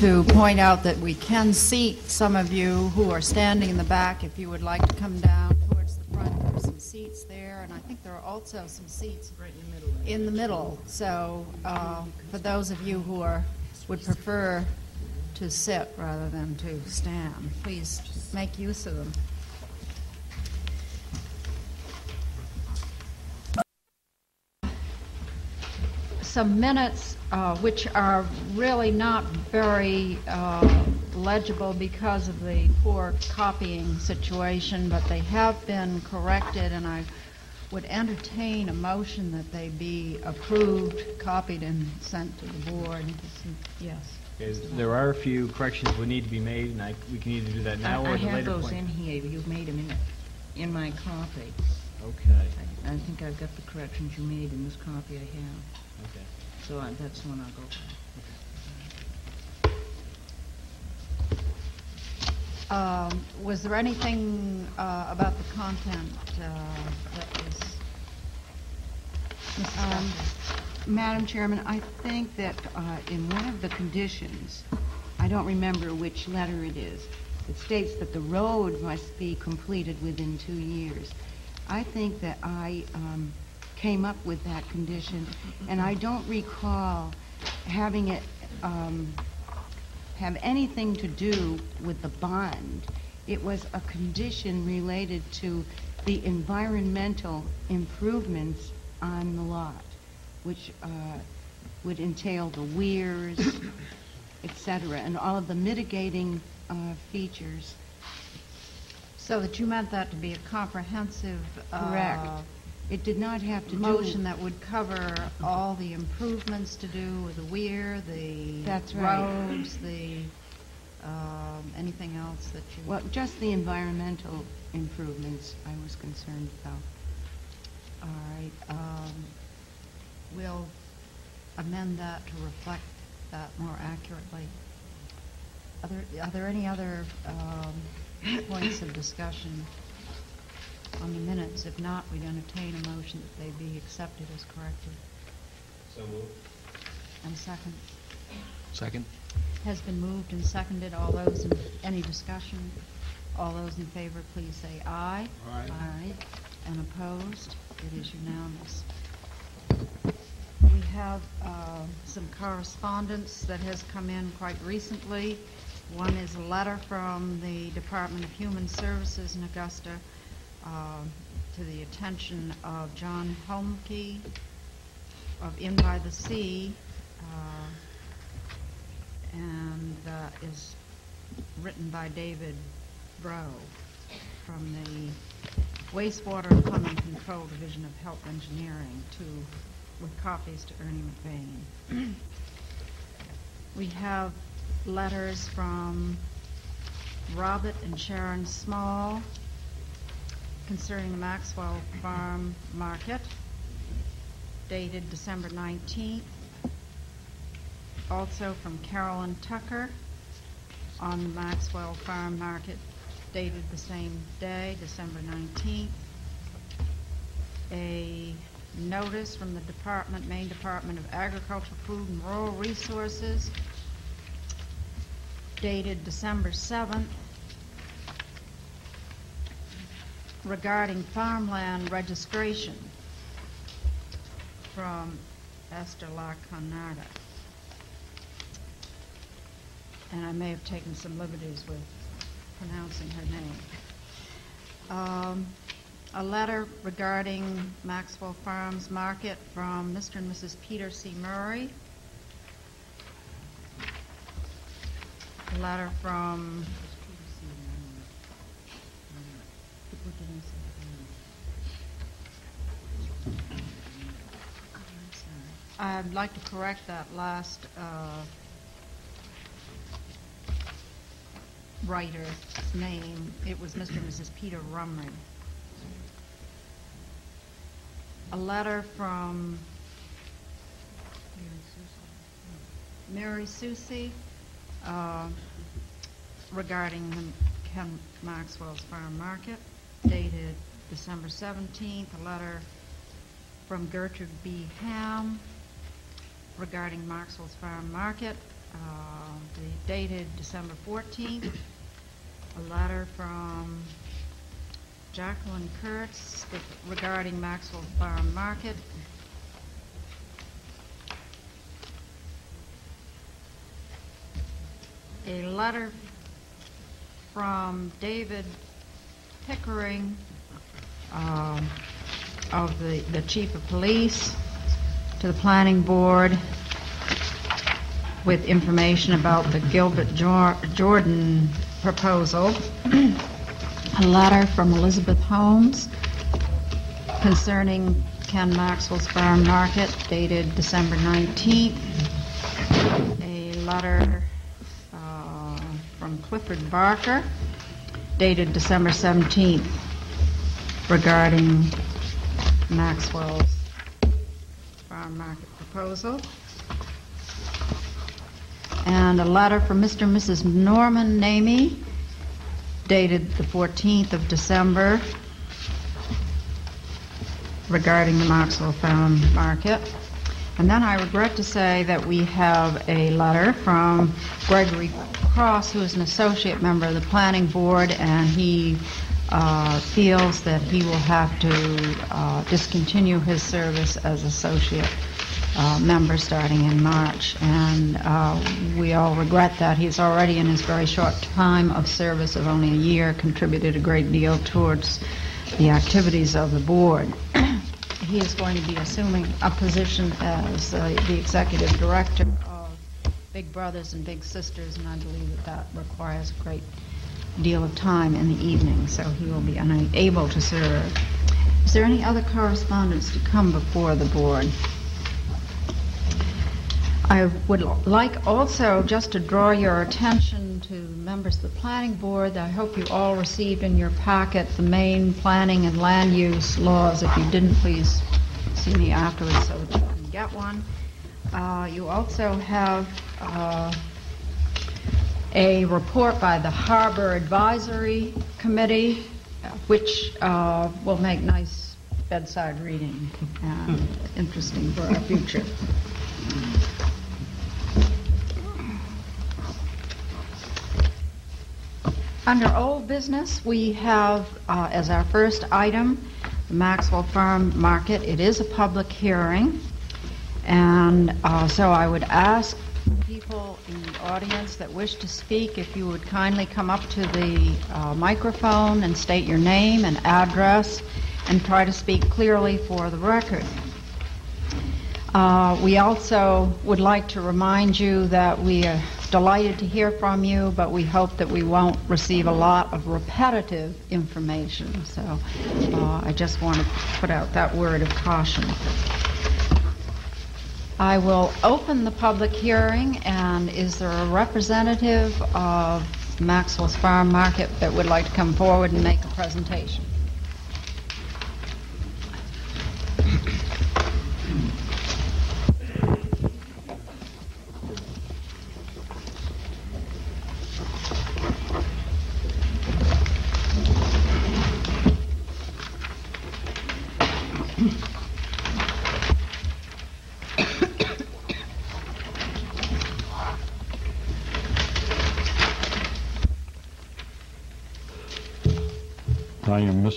to point out that we can seat some of you who are standing in the back if you would like to come down towards the front. There are some seats there, and I think there are also some seats Right in the middle. in the middle. So uh, for those of you who are, would prefer to sit rather than to stand, please make use of them. Some minutes uh, which are really not very uh, legible because of the poor copying situation, but they have been corrected, and I would entertain a motion that they be approved, copied, and sent to the board. Yes. Okay, There are a few corrections that need to be made, and I, we can either do that now I or I at a later point. I have those in here, you've made them in, in my copy. Okay, I I think I've got the corrections you made in this copy I have, okay. so I- that's the one I'll go for. Um, Was there anything uh, about the content uh, that was... Mrs. Um, Madam Chairman, I think that uh, in one of the conditions, I don't remember which letter it is, it states that the road must be completed within two years. I think that I um, came up with that condition, and I don't recall having it um, have anything to do with the bond. It was a condition related to the environmental improvements on the lot, which uh, would entail the weirs, et cetera, and all of the mitigating uh, features. So that you meant that to be a comprehensive... uh, Correct. It did not have to do... motion that would cover all the improvements to do with the weir, the That's right. roads, the, um, anything else that you... Well, just the environmental improvements I was concerned about. All right, um, we'll amend that to reflect that more accurately. Are there, are there any other um, points of discussion on the minutes? If not, we'd entertain a motion that they be accepted as corrected. So moved. And second, Second? has been moved and seconded. All those, in any discussion? All those in favor, please say aye. Aye. Aye. And opposed? It is unanimous. We have uh, some correspondence that has come in quite recently. One is a letter from the Department of Human Services in Augusta uh, to the attention of John Helmke of Inn by the Sea, uh, and that is written by David Bro from the Wastewater Plumbing Control Division of Health Engineering to, with copies to Ernie McVeigh. We have letters from Robert and Sharon Small concerning the Maxwell Farm Market dated December 19th. Also from Carolyn Tucker on the Maxwell Farm Market dated the same day, December 19th. A notice from the Department, Maine Department of Agriculture, Food and Rural Resources dated December 7th regarding farmland registration from Esther La Conarda. And I may have taken some liberties with pronouncing her name. Um, A letter regarding Maxwell Farms Market from Mr. and Mrs. Peter C. Murray. A letter from I'd like to correct that last uh, writer's name. It was Mr. and Mrs. Peter Rumry. A letter from Mary Susie uh, regarding the Ken Maxwell's Farm Market dated December 17th. A letter from Gertrude B. Ham regarding Maxwell's Farm Market uh, dated December 14th, a letter from Jacqueline Kurtz regarding Maxwell Farm Market. A letter from David Pickering um, of the, the chief of police to the planning board with information about the Gilbert Jor- Jordan proposal. A letter from Elizabeth Holmes concerning Ken Maxwell's Farm Market dated December 19th. A letter uh, from Clifford Barker dated December 17th regarding Maxwell's farm market proposal. And a letter from Mr. and Mrs. Norman Namey dated the 14th of December regarding the Maxwell Farm Market. And then I regret to say that we have a letter from Gregory Cross, who is an associate member of the Planning Board, and he uh, feels that he will have to uh, discontinue his service as associate uh, member starting in March. And uh, we all regret that. He's already, in his very short time of service of only a year, contributed a great deal towards the activities of the board. he is going to be assuming a position as the executive director of Big Brothers and Big Sisters, and I believe that that requires a great deal of time in the evening, so he will be unable to serve. Is there any other correspondence to come before the board? I would like also just to draw your attention to members of the planning board. I hope you all received in your packet the Maine planning and land use laws. If you didn't, please see me afterwards so that you can get one. Uh, you also have uh, a report by the Harbor Advisory Committee, uh, which uh, will make nice bedside reading and interesting for our future. Under old business, we have uh, as our first item the Maxwell Farm Market. It is a public hearing, and uh, so I would ask people in the audience that wish to speak if you would kindly come up to the uh, microphone and state your name and address and try to speak clearly for the record. Uh, we also would like to remind you that we are delighted to hear from you, but we hope that we won't receive a lot of repetitive information. So uh, I just want to put out that word of caution. I will open the public hearing, and is there a representative of Maxwell's Farm Market that would like to come forward and make a presentation?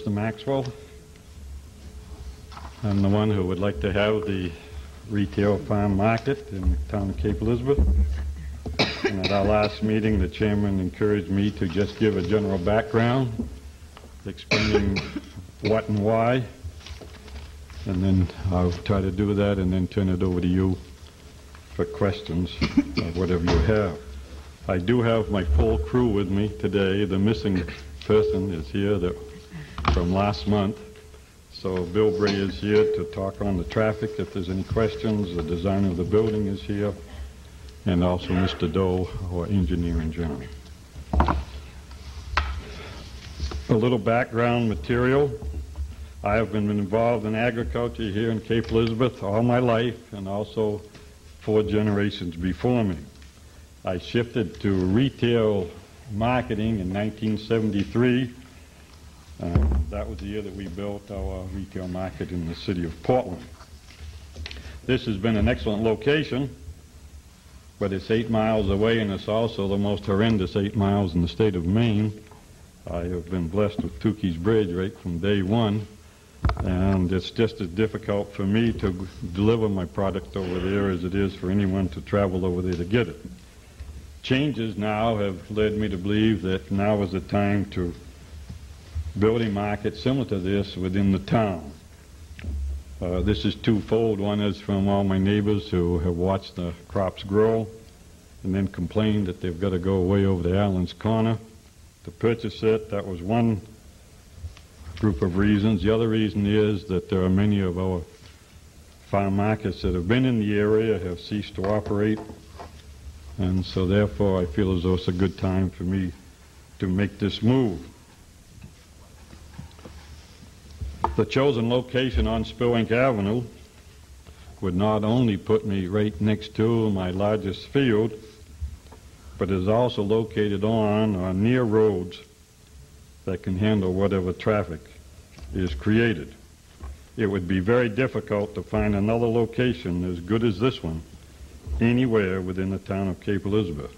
Mr. Maxwell. I'm the one who would like to have the retail farm market in the town of Cape Elizabeth. And at our last meeting, the chairman encouraged me to just give a general background, explaining what and why. And then I'll try to do that and then turn it over to you for questions whatever you have. I do have my full crew with me today. The missing person is here that, from last month. So Bill Bray is here to talk on the traffic if there's any questions. The designer of the building is here. And also Mr. Doe, our engineer in general. A little background material. I have been involved in agriculture here in Cape Elizabeth all my life and also four generations before me. I shifted to retail marketing in 1973. Uh, that was the year that we built our retail market in the city of Portland. This has been an excellent location but it's eight miles away, and it's also the most horrendous eight miles in the state of Maine. I have been blessed with Tukey's Bridge right from day one, and it's just as difficult for me to deliver my product over there as it is for anyone to travel over there to get it. Changes now have led me to believe that now is the time to build a market similar to this within the town. Uh, this is twofold. One is from all my neighbors who have watched the crops grow and then complained that they've got to go way over to Allen's Corner to purchase it. That was one group of reasons. The other reason is that there are many of our farm markets that have been in the area have ceased to operate, and so therefore I feel as though it's a good time for me to make this move. The chosen location on Spurwink Avenue would not only put me right next to my largest field, but is also located on or near roads that can handle whatever traffic is created. It would be very difficult to find another location as good as this one anywhere within the town of Cape Elizabeth.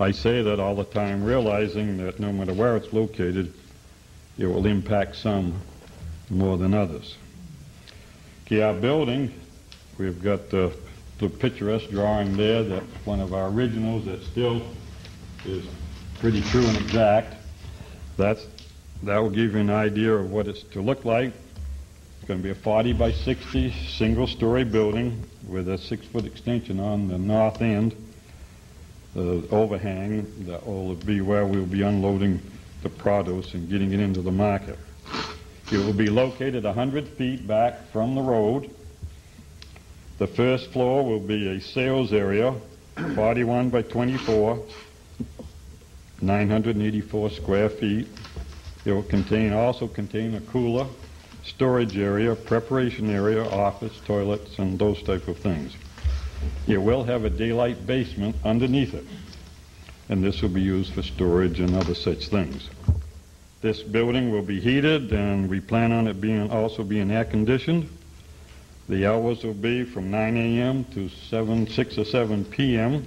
I say that all the time, realizing that no matter where it's located, it will impact some more than others. Okay, our building, we've got the, the picturesque drawing there, that one of our originals that still is pretty true and exact. That's, that will give you an idea of what it's to look like. It's going to be a 40 by 60 single-story building with a six-foot extension on the north end, the overhang that will be where we'll be unloading the produce and getting it into the market. It will be located 100 feet back from the road. The first floor will be a sales area, 41 by 24, 984 square feet. It will contain, also contain a cooler, storage area, preparation area, office, toilets, and those type of things. It will have a daylight basement underneath it, and this will be used for storage and other such things. This building will be heated, and we plan on it being, also being air-conditioned. The hours will be from 9 a.m. to 7, 6 or 7 p.m.,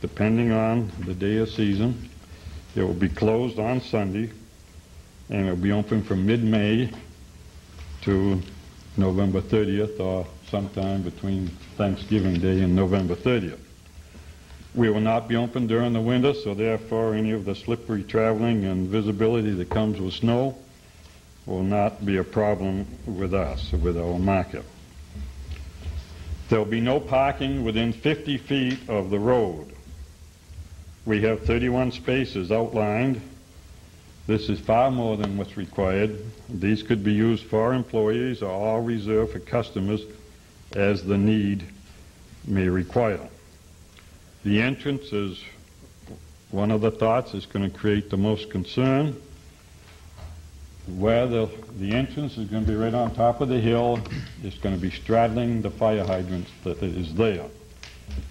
depending on the day of season. It will be closed on Sunday, and it will be open from mid-May to November 30th, or sometime between Thanksgiving Day and November 30th. We will not be open during the winter, so therefore any of the slippery traveling and visibility that comes with snow will not be a problem with us, with our market. There will be no parking within 50 feet of the road. We have 31 spaces outlined. This is far more than what's required. These could be used for employees or all reserved for customers as the need may require. The entrance is one of the thoughts is going to create the most concern. Where the, the entrance is going to be right on top of the hill, it's going to be straddling the fire hydrant that is there.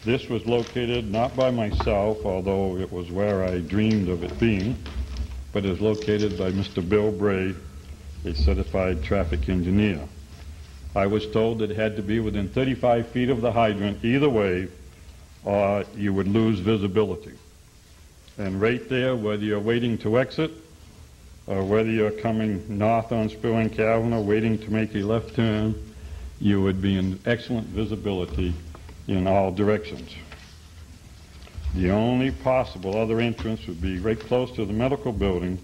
This was located not by myself, although it was where I dreamed of it being, but is located by Mr. Bill Bray, a certified traffic engineer. I was told that it had to be within 35 feet of the hydrant either way, or you would lose visibility. And right there, whether you're waiting to exit, or whether you're coming north on Spurwink Avenue, waiting to make a left turn, you would be in excellent visibility in all directions. The only possible other entrance would be right close to the medical building,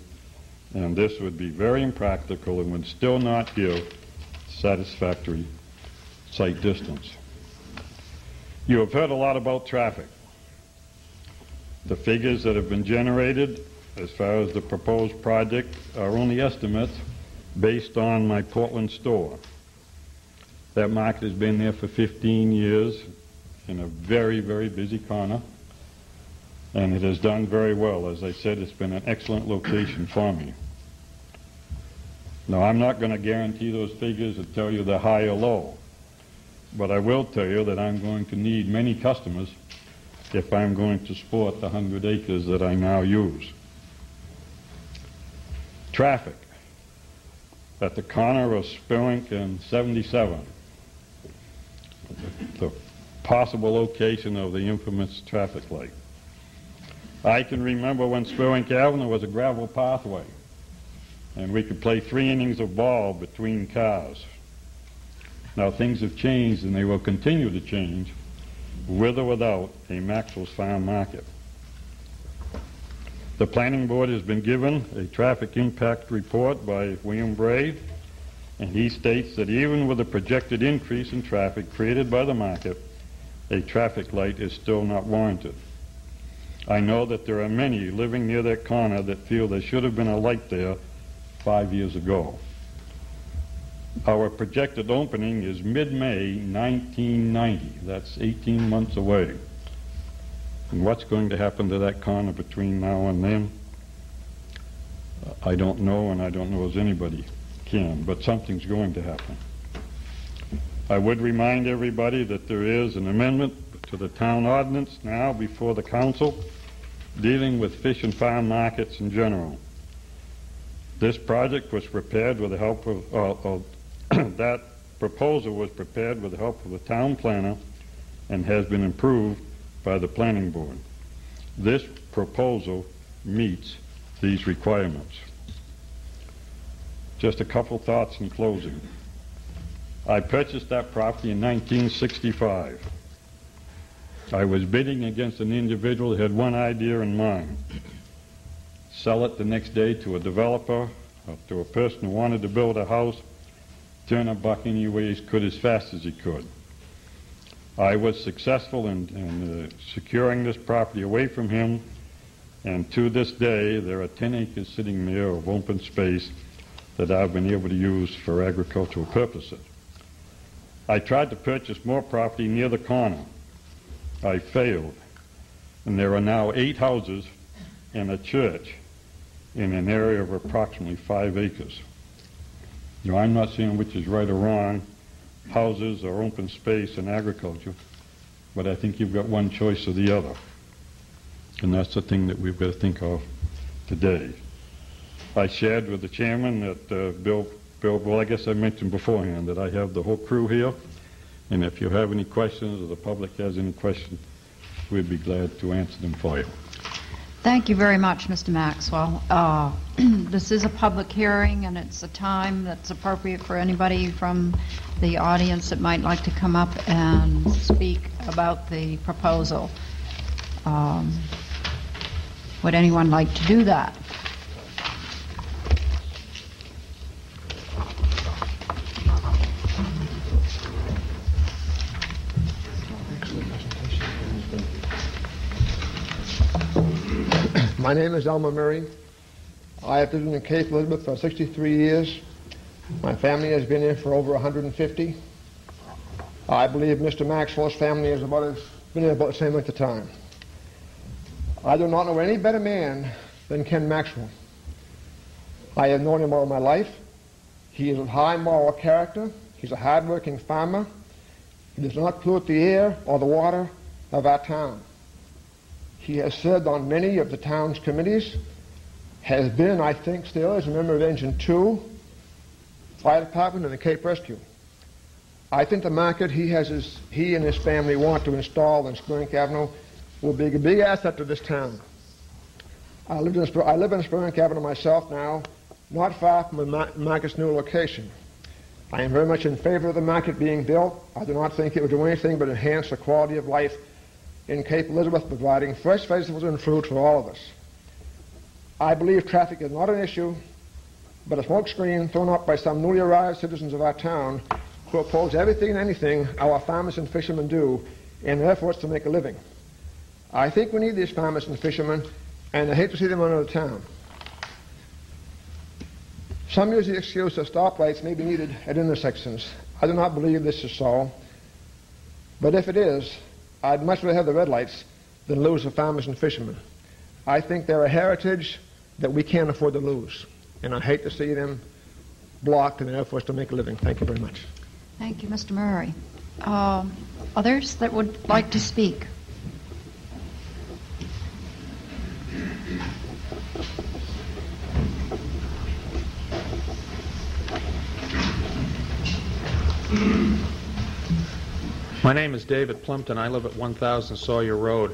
and this would be very impractical and would still not give satisfactory sight distance. You have heard a lot about traffic. The figures that have been generated as far as the proposed project are only estimates based on my Portland store. That market has been there for 15 years in a very, very busy corner, and it has done very well. As I said, it's been an excellent location for me. Now, I'm not going to guarantee those figures or tell you they're high or low, but I will tell you that I'm going to need many customers if I'm going to sport the 100 acres that I now use. Traffic at the corner of Spurwink and 77. The possible location of the infamous traffic light. I can remember when Spurwink Avenue was a gravel pathway, and we could play three innings of ball between cars. Now, things have changed, and they will continue to change, with or without a Maxwell's Farm Market. The Planning Board has been given a traffic impact report by William Bray, and he states that even with the projected increase in traffic created by the market, a traffic light is still not warranted. I know that there are many living near that corner that feel there should have been a light there five years ago. Our projected opening is mid-May 1990. That's 18 months away. And what's going to happen to that corner between now and then? I don't know, and I don't know as anybody can, but something's going to happen. I would remind everybody that there is an amendment to the town ordinance now before the council dealing with fish and farm markets in general. This project was prepared with the help of, uh, of that proposal was prepared with the help of the town planner and has been approved by the planning board. This proposal meets these requirements. Just a couple thoughts in closing. I purchased that property in 1965. I was bidding against an individual who had one idea in mind. Sell it the next day to a developer, or to a person who wanted to build a house, turn a buck any way he could as fast as he could. I was successful in, in uh, securing this property away from him, and to this day there are 10 acres sitting there of open space that I've been able to use for agricultural purposes. I tried to purchase more property near the corner. I failed. And there are now eight houses and a church in an area of approximately five acres. Now, I'm not saying which is right or wrong, houses or open space and agriculture, but I think you've got one choice or the other. And that's the thing that we've got to think of today. I shared with the chairman that uh, Bill, Bill, well, I guess I mentioned beforehand that I have the whole crew here, and if you have any questions or the public has any questions, we'd be glad to answer them for you. Thank you very much, Mr. Maxwell. Uh, This is a public hearing, and it's a time that's appropriate for anybody from the audience that might like to come up and speak about the proposal. Um, Would anyone like to do that? My name is Elmer Murray. I have lived in Cape Elizabeth for 63 years. My family has been here for over 150. I believe Mr. Maxwell's family has about as, been here about the same length of time. I do not know any better man than Ken Maxwell. I have known him all my life. He is of high moral character. He's a hard-working farmer. He does not pollute the air or the water of our town. He has served on many of the town's committees, has been, I think, still as a member of Engine 2, Fire Department, and the Cape Rescue. I think the market he has his, he and his family want to install in Spurwink Avenue will be a big asset to this town. I, lived in, I live in Spurwink Avenue myself now, not far from the market's new location. I am very much in favor of the market being built. I do not think it would do anything but enhance the quality of life in Cape Elizabeth, providing fresh vegetables and fruit for all of us. I believe traffic is not an issue, but a smokescreen thrown up by some newly arrived citizens of our town who oppose everything and anything our farmers and fishermen do in their efforts to make a living. I think we need these farmers and fishermen, and I hate to see them under the town. Some use the excuse that stoplights may be needed at intersections. I do not believe this is so. But if it is, I'd much rather have the red lights than lose the farmers and fishermen. I think they're a heritage that we can't afford to lose. And I hate to see them blocked in their efforts to make a living. Thank you very much. Thank you, Mr. Murray. Um, Others that would like to speak? My name is David Plimpton. I live at 1000 Sawyer Road.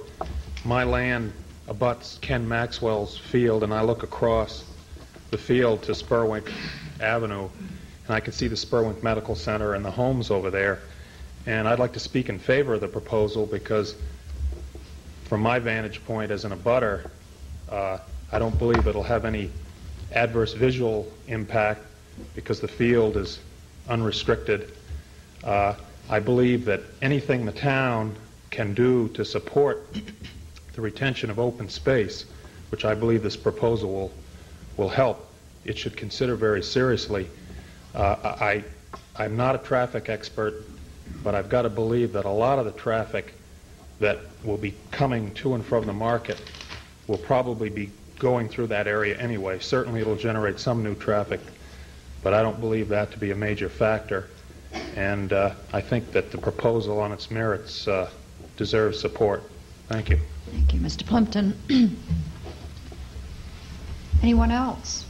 My land abuts Ken Maxwell's field, and I look across the field to Spurwink Avenue, and I can see the Spurwink Medical Center and the homes over there. And I'd like to speak in favor of the proposal because, from my vantage point as an abutter, uh, I don't believe it'll have any adverse visual impact because the field is unrestricted. Uh, I believe that anything the town can do to support the retention of open space, which I believe this proposal will, will help, it should consider very seriously. Uh, I, I'm not a traffic expert, but I've got to believe that a lot of the traffic that will be coming to and from the market will probably be going through that area anyway. Certainly it'll generate some new traffic, but I don't believe that to be a major factor. And uh, I think that the proposal on its merits uh, deserves support. Thank you. Thank you, Mr. Plimpton. Anyone else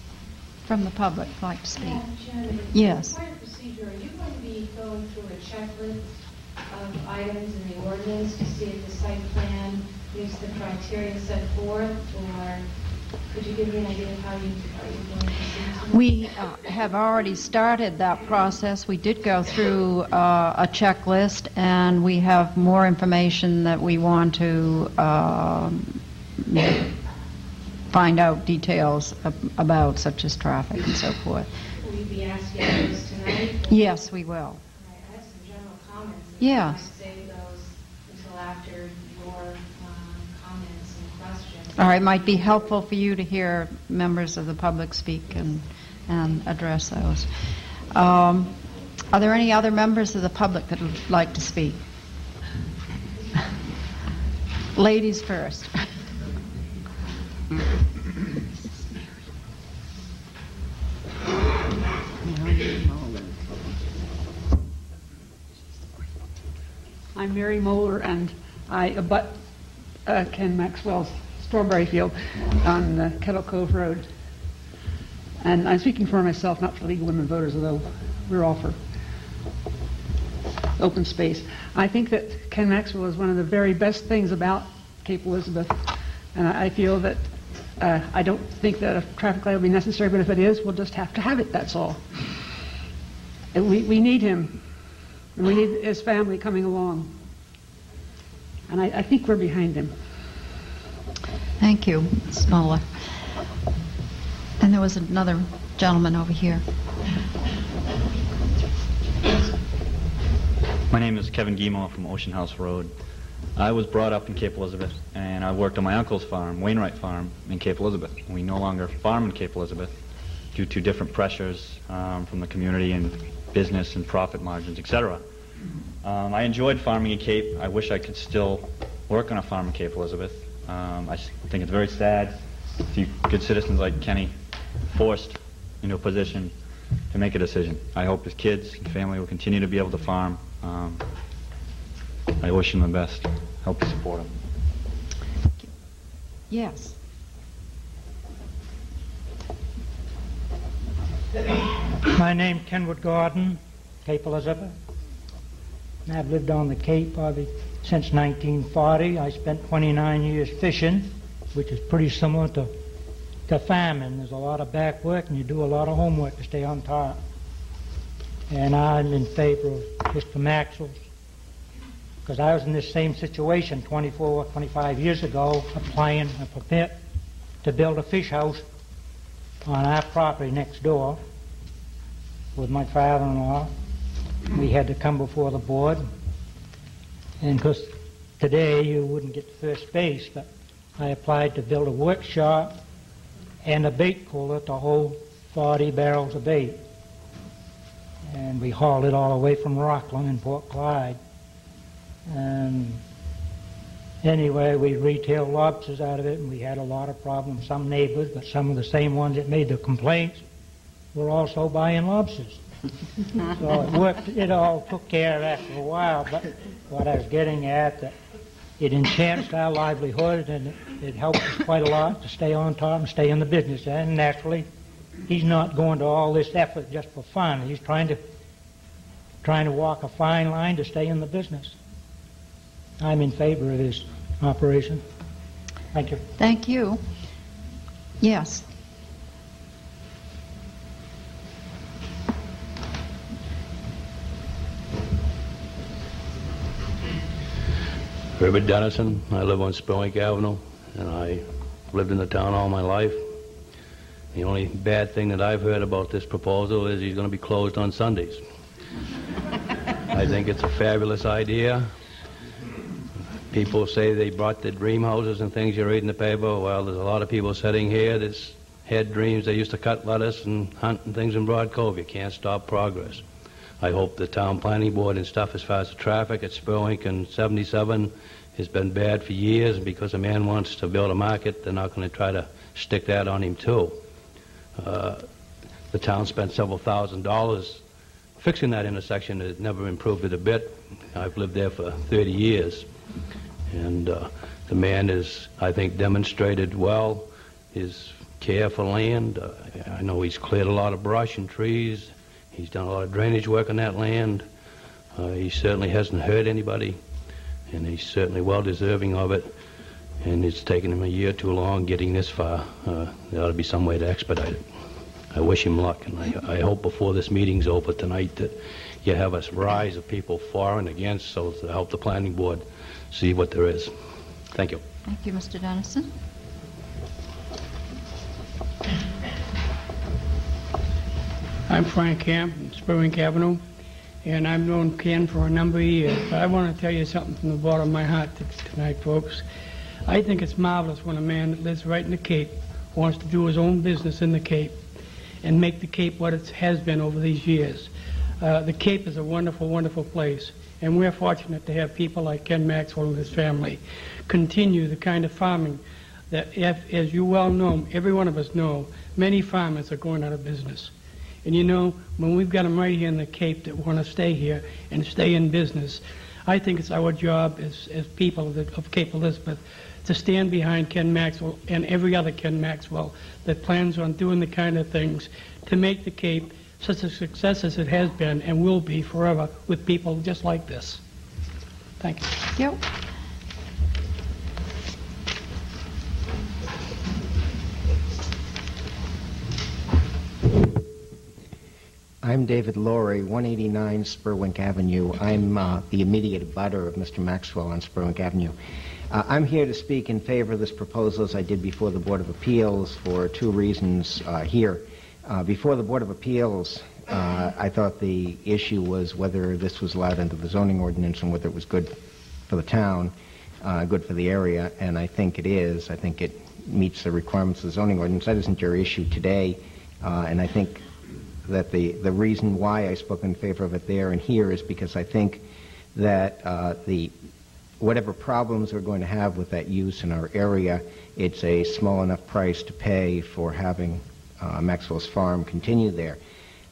from the public like to speak? Madam Chairman, Yes. Point of procedure, are you going to be going through a checklist of items in the ordinance to see if the site plan meets the criteria set forth, or could you give me an idea of how you, are going to? We uh, have already started that process. We did go through uh, a checklist, and we have more information that we want to um, find out details ab- about, such as traffic and so forth. Will you be asking those tonight? Yes, we will. I have some general comments. Yeah. Save those until after All right, might be helpful for you to hear members of the public speak and, and address those. Um, Are there any other members of the public that would like to speak? Ladies first. I'm Mary Moeller, and I abut uh, Ken Maxwell's strawberry field on uh, Kettle Cove Road. And I'm speaking for myself, not for League of Women Voters, although we're all for open space. I think that Ken Maxwell is one of the very best things about Cape Elizabeth, and I I feel that uh, I don't think that a traffic light will be necessary, but if it is, we'll just have to have it, that's all. And we, we need him. And we need his family coming along. And I, I think we're behind him. Thank you, Ms. And there was another gentleman over here. My name is Kevin Guimont from Ocean House Road. I was brought up in Cape Elizabeth, and I worked on my uncle's farm, Wainwright Farm, in Cape Elizabeth. We no longer farm in Cape Elizabeth due to different pressures um, from the community and business and profit margins, etc. Um, I enjoyed farming in Cape. I wish I could still work on a farm in Cape Elizabeth. Um, I s- think it's very sad to see good citizens like Kenny forced into a position to make a decision. I hope his kids and family will continue to be able to farm. Um, I wish him the best. Help you support him. Yes. My name Kenwood Gordon, Cape Elizabeth. And I've lived on the Cape probably since 1940. I spent 29 years fishing, which is pretty similar to, to farming. There's a lot of back work and you do a lot of homework to stay on top. And I'm in favor of Mr. Maxwell's because I was in this same situation 24, or 25 years ago, applying a permit to build a fish house on our property next door with my father-in-law. We had to come before the board. And because today you wouldn't get first base, but I applied to build a workshop and a bait cooler to hold 40 barrels of bait. And we hauled it all the way from Rockland and Port Clyde. And anyway, we retailed lobsters out of it, and we had a lot of problems. Some neighbors, but some of the same ones that made the complaints, were also buying lobsters. So it worked. It all took care of after a while. But what I was getting at, that it enhanced our livelihood, and it, helped us quite a lot to stay on top and stay in the business. And naturally, he's not going to all this effort just for fun. He's trying to trying to walk a fine line to stay in the business. I'm in favor of this operation. Thank you. Thank you. Yes. Herbert Dennison. I live on Spurwink Avenue, and I lived in the town all my life. The only bad thing that I've heard about this proposal is he's going to be closed on Sundays. I think it's a fabulous idea. People say they brought the dream houses and things you read in the paper. Well, there's a lot of people sitting here that's had dreams. They used to cut lettuce and hunt and things in Broad Cove. You can't stop progress. I hope the town planning board and stuff as far as the traffic at Spurwink and 77 has been bad for years, and because a man wants to build a market, they're not going to try to stick that on him too. Uh, the town spent several thousand dollars fixing that intersection. It never improved it a bit. I've lived there for 30 years, and uh, the man has, I think, demonstrated well his care for land. Uh, I know he's cleared a lot of brush and trees. He's done a lot of drainage work on that land. Uh, he certainly hasn't hurt anybody, and he's certainly well deserving of it. And it's taken him a year too long getting this far. Uh, there ought to be some way to expedite it. I wish him luck, and I, I hope before this meeting's over tonight that you have a rise of people for and against so to help the planning board see what there is. Thank you. Thank you, Mr. Dennison. I'm Frank Camp from Spurwink Avenue, and I've known Ken for a number of years. But I want to tell you something from the bottom of my heart tonight, folks. I think it's marvelous when a man that lives right in the Cape wants to do his own business in the Cape and make the Cape what it has been over these years. Uh, the Cape is a wonderful, wonderful place, and we're fortunate to have people like Ken Maxwell and his family continue the kind of farming that, if, as you well know, every one of us know, many farmers are going out of business. And you know, when we've got them right here in the Cape that want to stay here and stay in business, I think it's our job as, as people of, Cape Elizabeth to stand behind Ken Maxwell and every other Ken Maxwell that plans on doing the kind of things to make the Cape such a success as it has been and will be forever with people just like this. Thank you. Yep. I'm David Laurie, 189 Spurwink Avenue. I'm uh, the immediate abutter of Mr. Maxwell on Spurwink Avenue. Uh, I'm here to speak in favor of this proposal as I did before the Board of Appeals for two reasons uh, here. Uh, before the Board of Appeals, uh, I thought the issue was whether this was allowed under the zoning ordinance and whether it was good for the town, uh, good for the area, and I think it is. I think it meets the requirements of the zoning ordinance. That isn't your issue today, uh, and I think that the, the reason why I spoke in favor of it there and here is because I think that uh, the whatever problems we're going to have with that use in our area, it's a small enough price to pay for having uh, Maxwell's Farm continue there.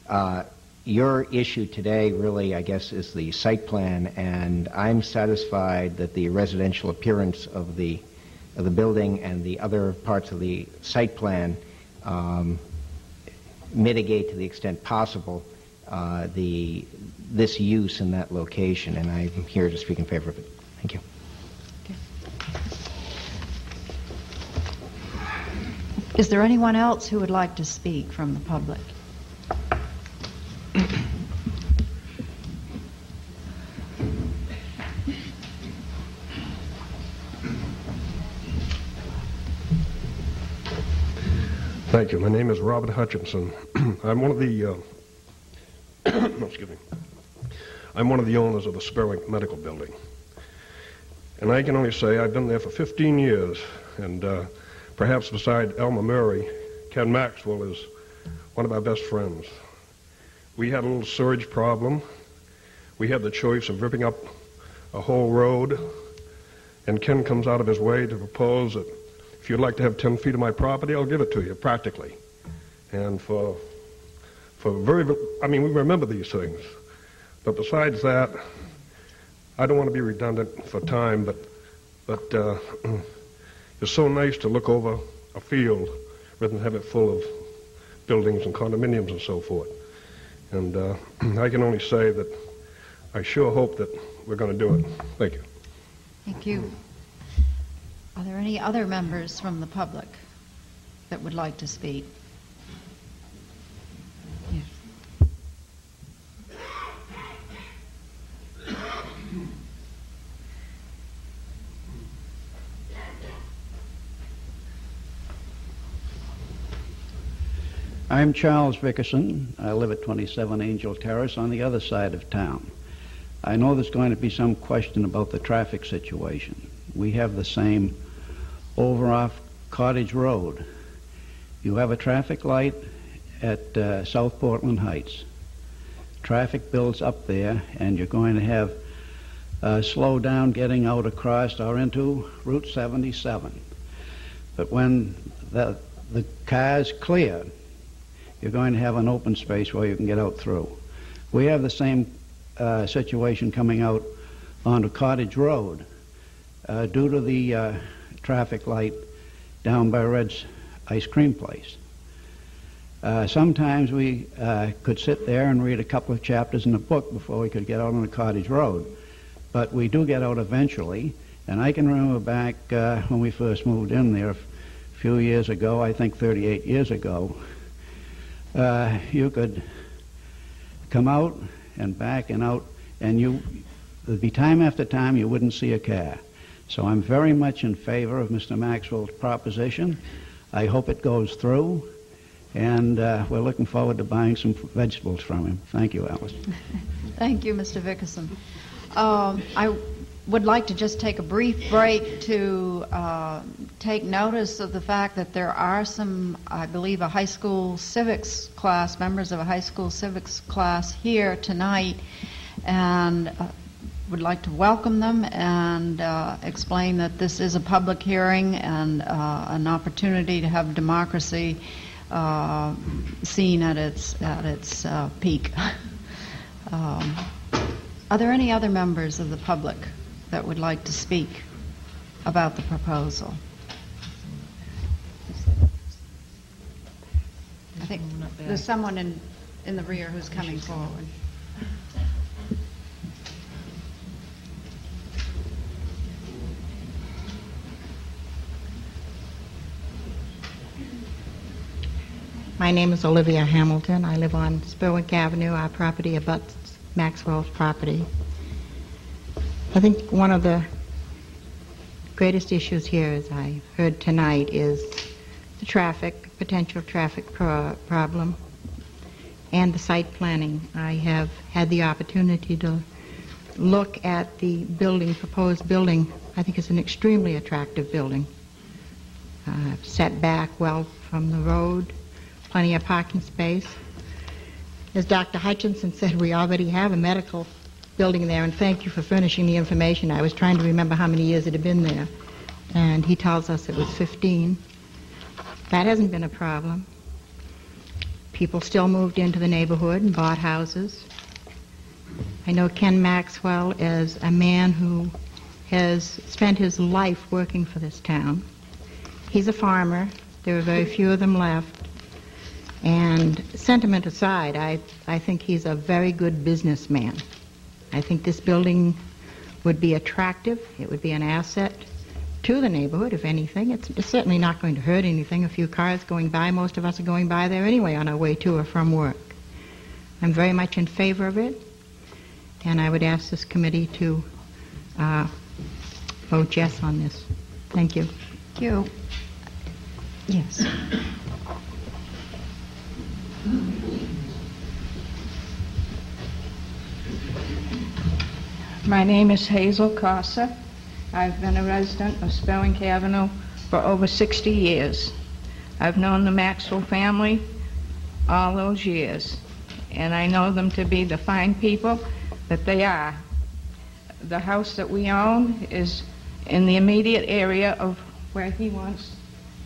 Uh, your issue today really, I guess, is the site plan, and I'm satisfied that the residential appearance of the of the building and the other parts of the site plan um, mitigate to the extent possible uh, the this use in that location, and I'm here to speak in favor of it. Thank you. Is there anyone else who would like to speak from the public? Thank you. My name is Robert Hutchinson. I'm one of the, uh, excuse me, I'm one of the owners of the Spurwink Medical Building. And I can only say I've been there for 15 years, and uh, perhaps beside Elmer Murray, Ken Maxwell is one of our best friends. We had a little surge problem. We had the choice of ripping up a whole road, and Ken comes out of his way to propose that if you'd like to have 10 feet of my property, I'll give it to you, practically. And for, for very, I mean, we remember these things. But besides that, I don't want to be redundant for time, but, but uh, it's so nice to look over a field rather than have it full of buildings and condominiums and so forth. And uh, I can only say that I sure hope that we're going to do it. Thank you. Thank you. Are there any other members from the public that would like to speak? Yes. I'm Charles Vickerson. I live at 27 Angel Terrace on the other side of town. I know there's going to be some question about the traffic situation. We have the same over off Cottage Road. You have a traffic light at uh, South Portland Heights. Traffic builds up there, and you're going to have uh, slow down getting out across or into Route 77. But when the, the cars clear, you're going to have an open space where you can get out through. We have the same uh, situation coming out onto Cottage Road uh, due to the uh, traffic light down by Red's ice cream place. Uh, sometimes we uh, could sit there and read a couple of chapters in a book before we could get out on the Cottage Road. But we do get out eventually, and I can remember back uh, when we first moved in there a few years ago, I think 38 years ago, uh, you could come out and back and out, and you there'd be time after time you wouldn't see a car. So I'm very much in favor of Mr. Maxwell's proposition. I hope it goes through, and uh, we're looking forward to buying some vegetables from him. Thank you, Alice. Thank you, Mr. Vickerson. Um, I would like to just take a brief break to uh, take notice of the fact that there are some, I believe, a high school civics class, members of a high school civics class here tonight, and uh, would like to welcome them and uh, explain that this is a public hearing and uh, an opportunity to have democracy uh, seen at its at its uh, peak. um, are there any other members of the public that would like to speak about the proposal? I think there's someone in, in the rear who's coming forward. My name is Olivia Hamilton. I live on Spurwink Avenue. Our property abuts Maxwell's property. I think one of the greatest issues here, as I heard tonight, is the traffic, potential traffic pro- problem, and the site planning. I have had the opportunity to look at the building, proposed building. I think it's an extremely attractive building. Uh, set back well from the road, plenty of parking space. As Dr. Hutchinson said, we already have a medical building there, and thank you for furnishing the information. I was trying to remember how many years it had been there, and he tells us it was 15. That hasn't been a problem. People still moved into the neighborhood and bought houses. I know Ken Maxwell is a man who has spent his life working for this town. He's a farmer. There are very few of them left. And sentiment aside, I, I think he's a very good businessman. I think this building would be attractive. It would be an asset to the neighborhood, if anything. It's, it's certainly not going to hurt anything. A few cars going by, most of us are going by there anyway on our way to or from work. I'm very much in favor of it, and I would ask this committee to uh, vote yes on this. Thank you. Thank you. Yes. My name is Hazel Casa. I've been a resident of Spelling Avenue for over 60 years. I've known the Maxwell family all those years, and I know them to be the fine people that they are. The house that we own is in the immediate area of where he wants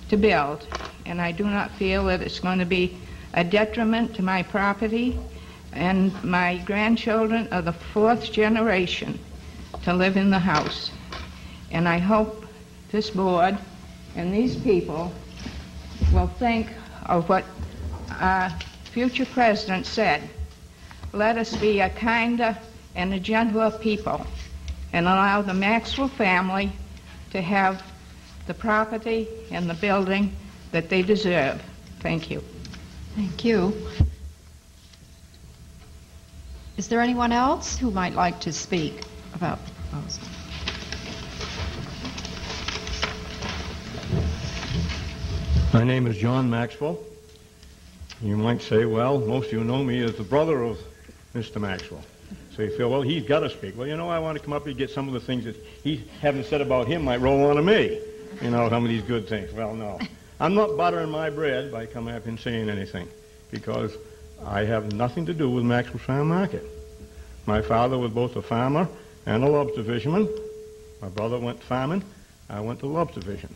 to build, and I do not feel that it's going to be a detriment to my property and my grandchildren are the fourth generation to live in the house. And I hope this board and these people will think of what our future president said. Let us be a kinder and a gentler people, and allow the Maxwell family to have the property and the building that they deserve. Thank you. Thank you. Is there anyone else who might like to speak about the proposal? My name is John Maxwell. You might say, well, most of you know me as the brother of Mr. Maxwell. So you feel, well, he's got to speak. Well, you know, I want to come up and get some of the things that he haven't said about him might roll onto me. You know, some of these good things. Well, no. I'm not buttering my bread by coming up and saying anything because I have nothing to do with Maxwell Farm Market. My father was both a farmer and a lobster fisherman. My brother went farming. I went to lobster fishing.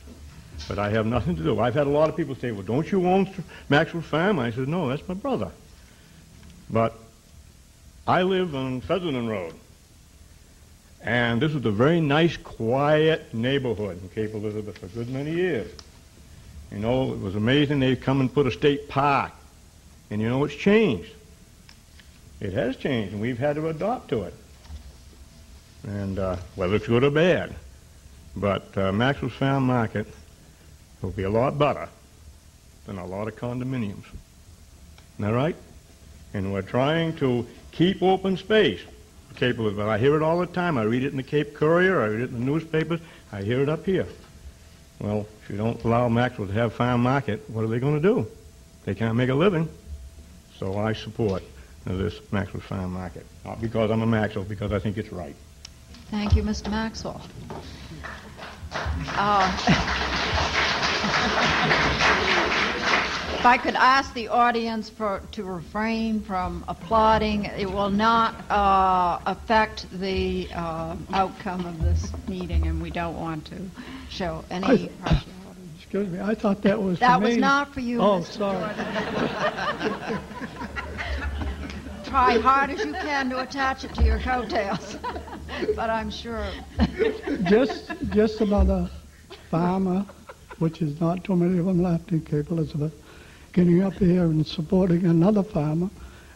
But I have nothing to do. I've had a lot of people say, well, don't you own Maxwell Farm? I said, no, that's my brother. But I live on Featherton Road. And this was a very nice, quiet neighborhood in Cape Elizabeth for a good many years. You know, it was amazing. They'd come and put a state park. And you know, it's changed. It has changed, and we've had to adopt to it. And uh, whether it's good or bad. But uh, Maxwell's Farm Market will be a lot better than a lot of condominiums. Isn't that right? And we're trying to keep open space. Cape Elizabeth. I hear it all the time. I read it in the Cape Courier. I read it in the newspapers. I hear it up here. Well, if you don't allow Maxwell to have farm market, what are they going to do? They can't make a living. So I support this Maxwell farm market. Not because I'm a Maxwell, because I think it's right. Thank you, Mr. Maxwell. Uh, if I could ask the audience for, to refrain from applauding, it will not uh, affect the uh, outcome of this meeting, and we don't want to show any I- partiality. Excuse me, I thought that was for That was me. not for you, Oh, Mr. sorry. Try hard as you can to attach it to your coattails, but I'm sure. Just, just about another farmer, which is not too many of them left in Cape Elizabeth, getting up here and supporting another farmer,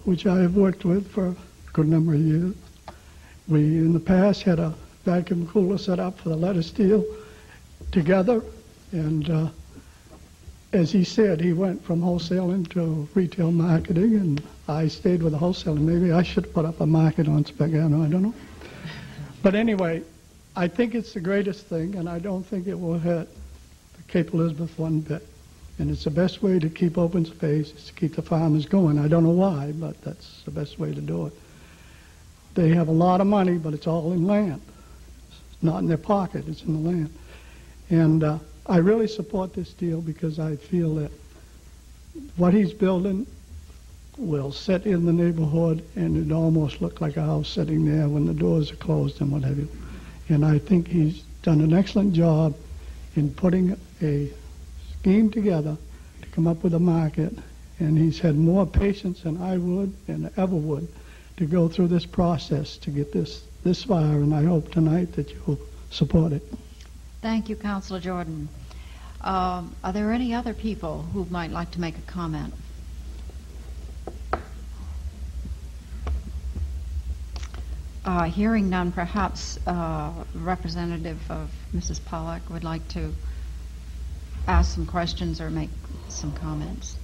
which I have worked with for a good number of years. We, in the past, had a vacuum cooler set up for the lettuce deal together, and uh, as he said, he went from wholesaling to retail marketing, and I stayed with the wholesaling. Maybe I should put up a market on Spagano, I don't know. But anyway, I think it's the greatest thing, and I don't think it will hurt Cape Elizabeth one bit. And it's the best way to keep open space, is to keep the farmers going. I don't know why, but that's the best way to do it. They have a lot of money, but it's all in land. It's not in their pocket, it's in the land. And uh, I really support this deal because I feel that what he's building will sit in the neighborhood and it almost look like a house sitting there when the doors are closed and what have you. And I think he's done an excellent job in putting a scheme together to come up with a market. And he's had more patience than I would and ever would to go through this process to get this this far. And I hope tonight that you'll support it. Thank you, Councilor Jordan. Um, Are there any other people who might like to make a comment? Uh, Hearing none, perhaps uh, representative of Mrs. Pollock would like to ask some questions or make some comments.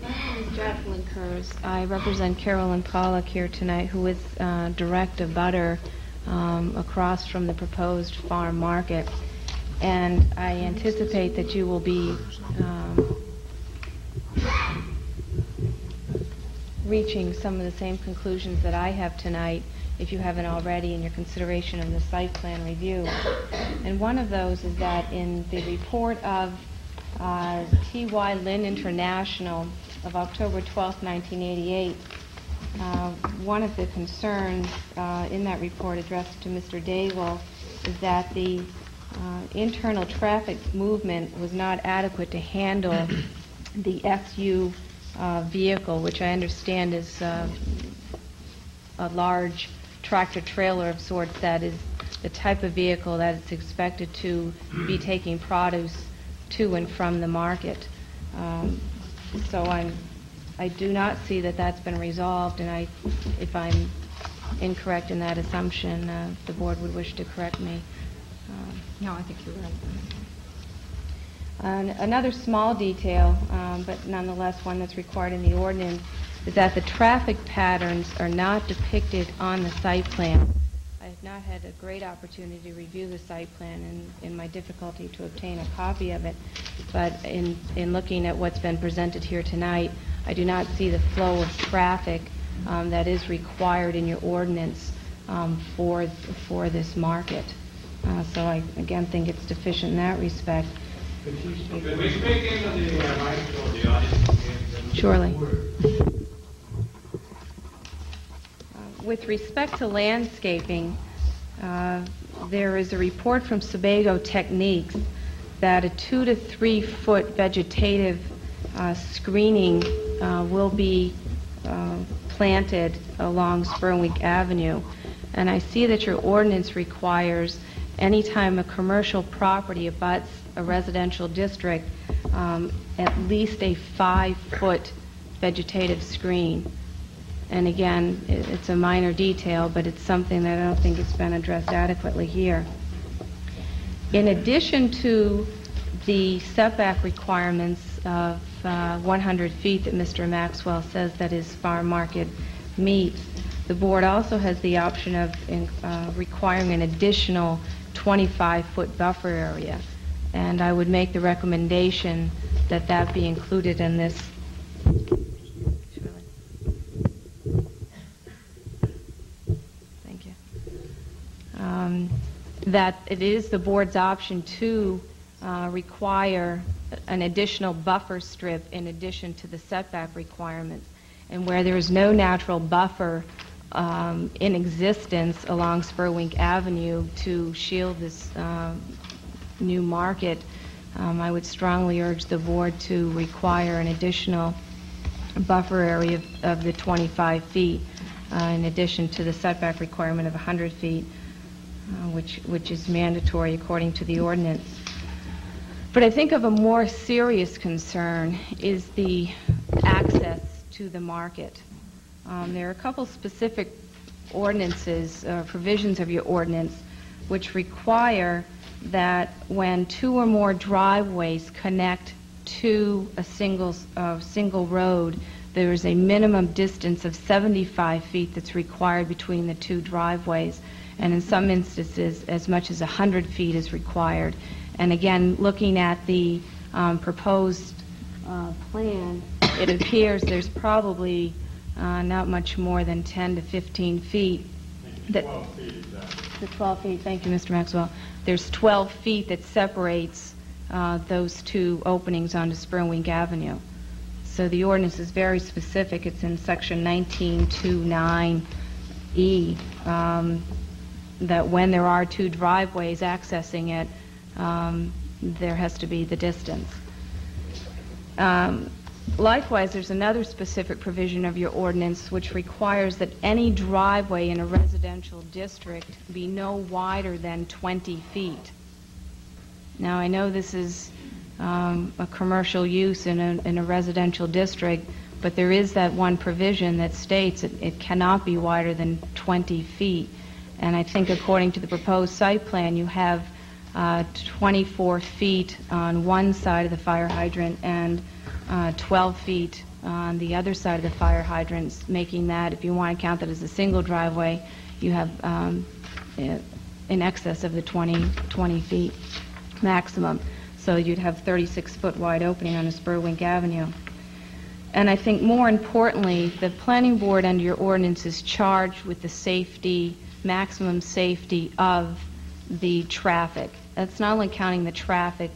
My name is Jacqueline Kurz. I represent Carolyn Pollock here tonight, who is uh, direct of butter um, across from the proposed farm market. And I anticipate that you will be um, reaching some of the same conclusions that I have tonight, if you haven't already, in your consideration of the site plan review. And one of those is that in the report of uh, T.Y. Lin International of October 12, 1988, uh, one of the concerns uh, in that report addressed to Mr. Daigle is that the uh, internal traffic movement was not adequate to handle the SU uh, vehicle, which I understand is uh, a large tractor trailer of sorts that is the type of vehicle that is expected to be taking produce to and from the market. Um, so I'm, I do not see that that's been resolved, and I, if I'm incorrect in that assumption, uh, the board would wish to correct me. Um, No, I think you're right. An- Another small detail, um, but nonetheless one that's required in the ordinance, is that the traffic patterns are not depicted on the site plan. Have not had a great opportunity to review the site plan and in my difficulty to obtain a copy of it, but in, in looking at what's been presented here tonight, I do not see the flow of traffic um, that is required in your ordinance um, for, for this market. Uh, So I, again, think it's deficient in that respect. Could we speak into the uh, mic so the audience can... Surely. Uh, With respect to landscaping, uh, there is a report from Sebago Techniques that a two to three foot vegetative uh, screening uh, will be uh, planted along Spurwink Avenue. And I see that your ordinance requires anytime a commercial property abuts a residential district, um, at least a five-foot vegetative screen. And again, i- it's a minor detail, but it's something that I don't think it's been addressed adequately here. In addition to the setback requirements of uh, 100 feet that Mr. Maxwell says that his farm market meets, the board also has the option of in- uh, requiring an additional 25-foot buffer area. And I would make the recommendation that that be included in this. Thank you. Um, That it is the board's option to uh, require an additional buffer strip in addition to the setback requirements. And where there is no natural buffer um, in existence along Spurwink Avenue to shield this um, new market, um, I would strongly urge the board to require an additional buffer area of- of the 25 feet, uh, in addition to the setback requirement of 100 feet, uh, which which is mandatory according to the ordinance. But I think of a more serious concern is the access to the market. Um, There are a couple specific ordinances, uh, provisions of your ordinance, which require that when two or more driveways connect to a single, uh, single road, there is a minimum distance of 75 feet that's required between the two driveways, and in some instances, as much as 100 feet is required. And again, looking at the um, proposed uh, plan, it appears there's probably uh, not much more than 10 to 15 feet. that- The 12 feet, thank you, Mr. Maxwell. There's 12 feet that separates uh, those two openings onto Spurwink Avenue. So the ordinance is very specific. It's in section 1929E, E, um, that when there are two driveways accessing it, um, there has to be the distance. Um, Likewise, there's another specific provision of your ordinance which requires that any driveway in a residential district be no wider than 20 feet. Now, I know this is um, a commercial use in a, in a residential district, but there is that one provision that states it, it cannot be wider than 20 feet. And I think according to the proposed site plan, you have uh, 24 feet on one side of the fire hydrant and uh, 12 feet on the other side of the fire hydrants, making that, if you want to count that as a single driveway, you have um, in excess of the 20, 20 feet maximum. So you'd have 36-foot wide opening on a Spurwink Avenue. And I think more importantly, the planning board under your ordinance is charged with the safety, maximum safety of the traffic. That's not only counting the traffic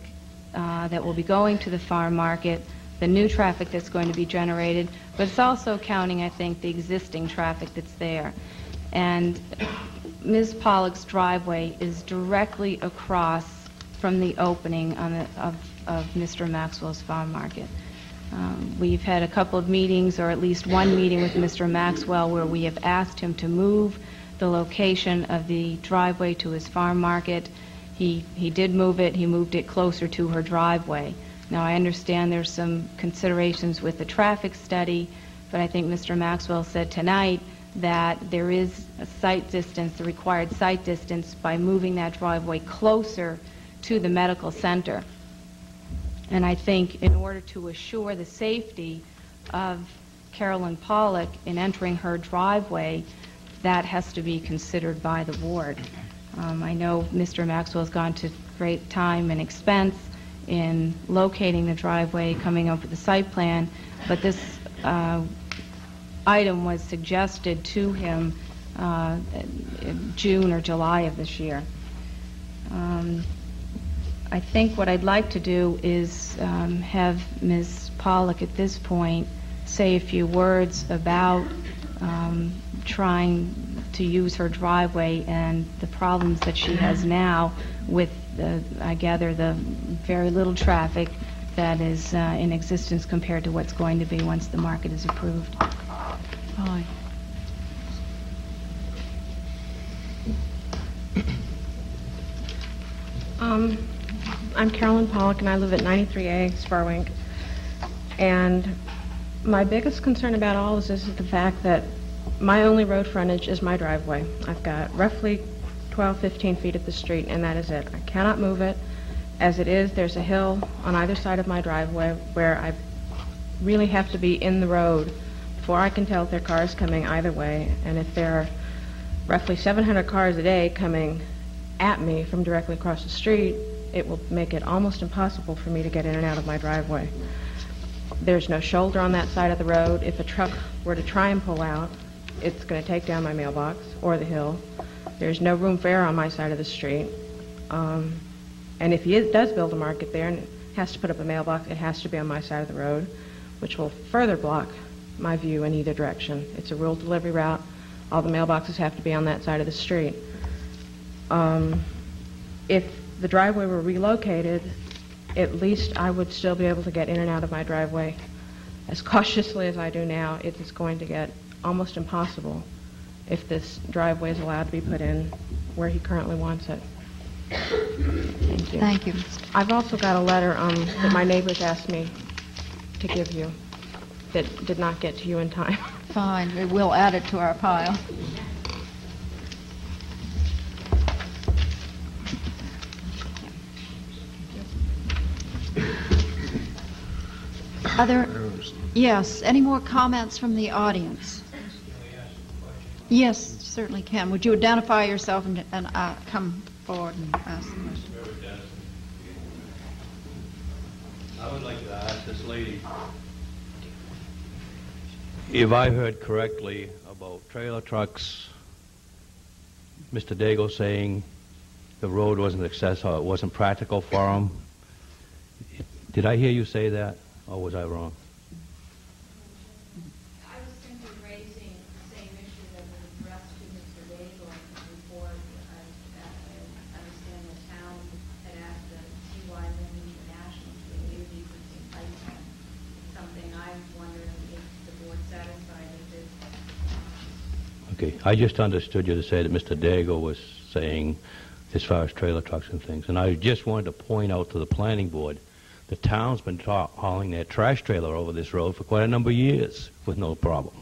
uh, that will be going to the farm market, the new traffic that's going to be generated, but it's also counting, I think, the existing traffic that's there. And Ms. Pollock's driveway is directly across from the opening the, of, of Mr. Maxwell's farm market. Um, We've had a couple of meetings, or at least one meeting with Mr. Maxwell, where we have asked him to move the location of the driveway to his farm market. He, he did move it, he moved it closer to her driveway. Now, I understand there's some considerations with the traffic study, but I think Mr. Maxwell said tonight, that there is a site distance, the required site distance, by moving that driveway closer to the medical center. And I think in order to assure the safety of Carolyn Pollock in entering her driveway, that has to be considered by the board. Um, I know Mr. Maxwell's gone to great time and expense in locating the driveway, coming up with the site plan, but this uh, item was suggested to him uh, in June or July of this year. Um, I think what I'd like to do is um, have Ms. Pollock at this point say a few words about um, trying to use her driveway and the problems that she has now with, the, I gather, the very little traffic that is uh, in existence compared to what's going to be once the market is approved. Fine. Um, I'm Carolyn Pollock, and I live at 93A Spurwink. And my biggest concern about all this is the fact that my only road frontage is my driveway. I've got roughly 12, 15 feet of the street, and that is it. I cannot move it. As it is, there's a hill on either side of my driveway where I really have to be in the road before I can tell if there are cars coming either way. And if there are roughly 700 cars a day coming at me from directly across the street, it will make it almost impossible for me to get in and out of my driveway. There's no shoulder on that side of the road. If a truck were to try and pull out, it's going to take down my mailbox or the hill. There's no room for air on my side of the street. Um, and if he is, does build a market there and has to put up a mailbox, it has to be on my side of the road, which will further block my view in either direction. It's a rural delivery route. All the mailboxes have to be on that side of the street. Um, if the driveway were relocated, at least I would still be able to get in and out of my driveway as cautiously as I do now. It is going to get almost impossible if this driveway is allowed to be put in where he currently wants it. Thank you. Thank you. I've also got a letter um, that my neighbors asked me to give you that did not get to you in time. Fine, we will add it to our pile. Other, yes, any more comments from the audience? Yes, certainly can. Would you identify yourself and, and uh, come forward and ask the question? I would like to ask this lady, if I heard correctly about trailer trucks, Mr. Daigle saying the road wasn't accessible, it wasn't practical for them. Did I hear you say that, or was I wrong? I was simply raising the same issue that was addressed to Mr. Daigle in his report. I understand the town had asked the TY Lin International to review the existing site plan. Something I'm wondering if the board's satisfied with this. Okay, I just understood you to say that Mr. Daigle was saying as far as trailer trucks and things, and I just wanted to point out to the planning board, the town's been ta- hauling their trash trailer over this road for quite a number of years with no problem.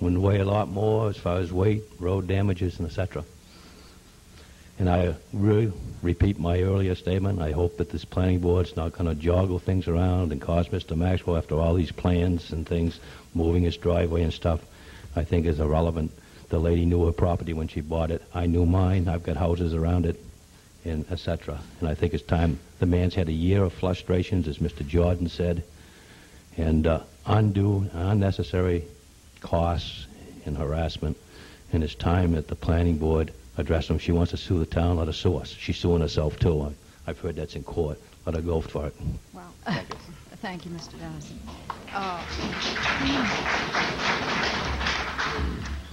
Wouldn't weigh a lot more as far as weight, road damages, and etc. And I really repeat my earlier statement. I hope that this planning board's not going to joggle things around and cause Mr. Maxwell, after all these plans and things, moving his driveway and stuff, I think is irrelevant. The lady knew her property when she bought it. I knew mine. I've got houses around it, and et cetera. And I think it's time. The man's had a year of frustrations, as Mr. Jordan said, and uh, undue, unnecessary costs and harassment. And it's time that the planning board address them. She wants to sue the town, let her sue us. She's suing herself, too. I- I've heard that's in court. Let her go for it. Well, thank you, Mr. Dennison. Uh,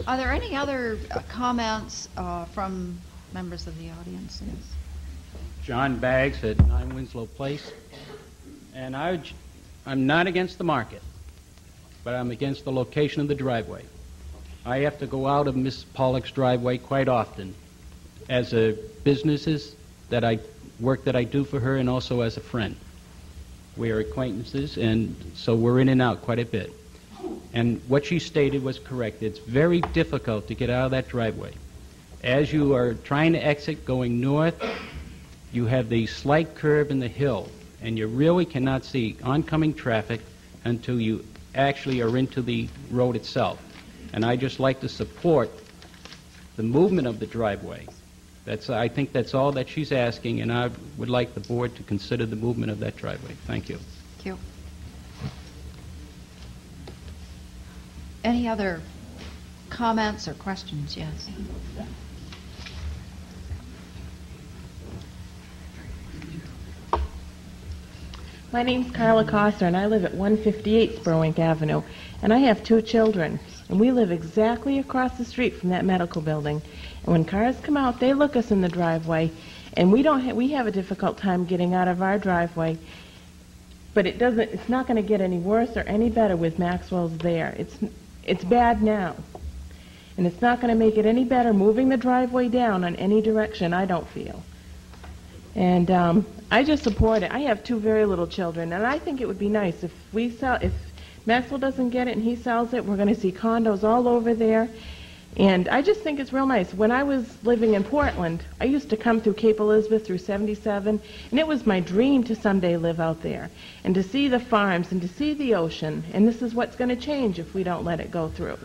Are there any other uh, comments uh, from members of the audience? Yes. John Baggs at 9 Winslow Place. And I, I'm not against the market, but I'm against the location of the driveway. I have to go out of Miss Pollock's driveway quite often as a businesses that I, work that I do for her and also as a friend. We are acquaintances, and so we're in and out quite a bit. And what she stated was correct. It's very difficult to get out of that driveway. As you are trying to exit going north, you have the slight curve in the hill, and you really cannot see oncoming traffic until you actually are into the road itself. And I just like to support the movement of the driveway. That's, I think that's all that she's asking, and I would like the board to consider the movement of that driveway. Thank you. Thank you. Any other comments or questions? Yes. My name's Carla Coster, and I live at 158 Spurwink Avenue. And I have two children, and we live exactly across the street from that medical building. And when cars come out, they look us in the driveway, and we don't. Ha- we have a difficult time getting out of our driveway. But it doesn't. It's not going to get any worse or any better with Maxwell's there. It's it's bad now, and it's not going to make it any better moving the driveway down in any direction. I don't feel. And um, I just support it. I have two very little children, and I think it would be nice if we sell, if Maxwell doesn't get it and he sells it, we're going to see condos all over there. And I just think it's real nice. When I was living in Portland, I used to come through Cape Elizabeth through 77, and it was my dream to someday live out there and to see the farms and to see the ocean. And this is what's going to change if we don't let it go through.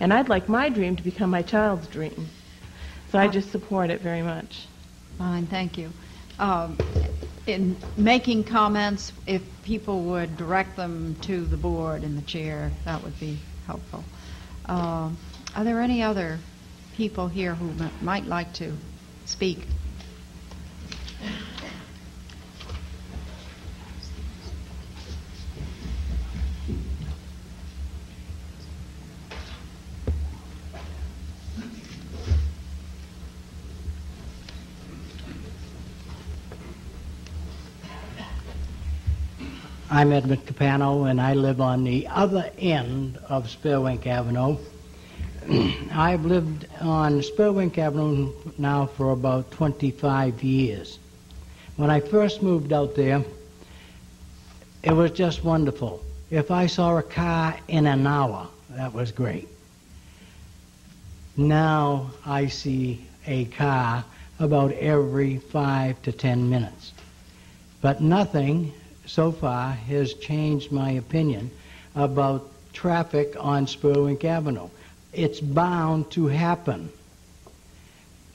And I'd like my dream to become my child's dream. So I just support it very much. Fine, thank you. Um, In making comments, if people would direct them to the board and the chair, that would be helpful. Um, Are there any other people here who might like to speak? I'm Edmund Capano, and I live on the other end of Spurwink Avenue. I've lived on Spurwink Avenue now for about 25 years. When I first moved out there, it was just wonderful. If I saw a car in an hour, that was great. Now I see a car about every five to ten minutes. But nothing so far has changed my opinion about traffic on Spurwink Avenue. It's bound to happen.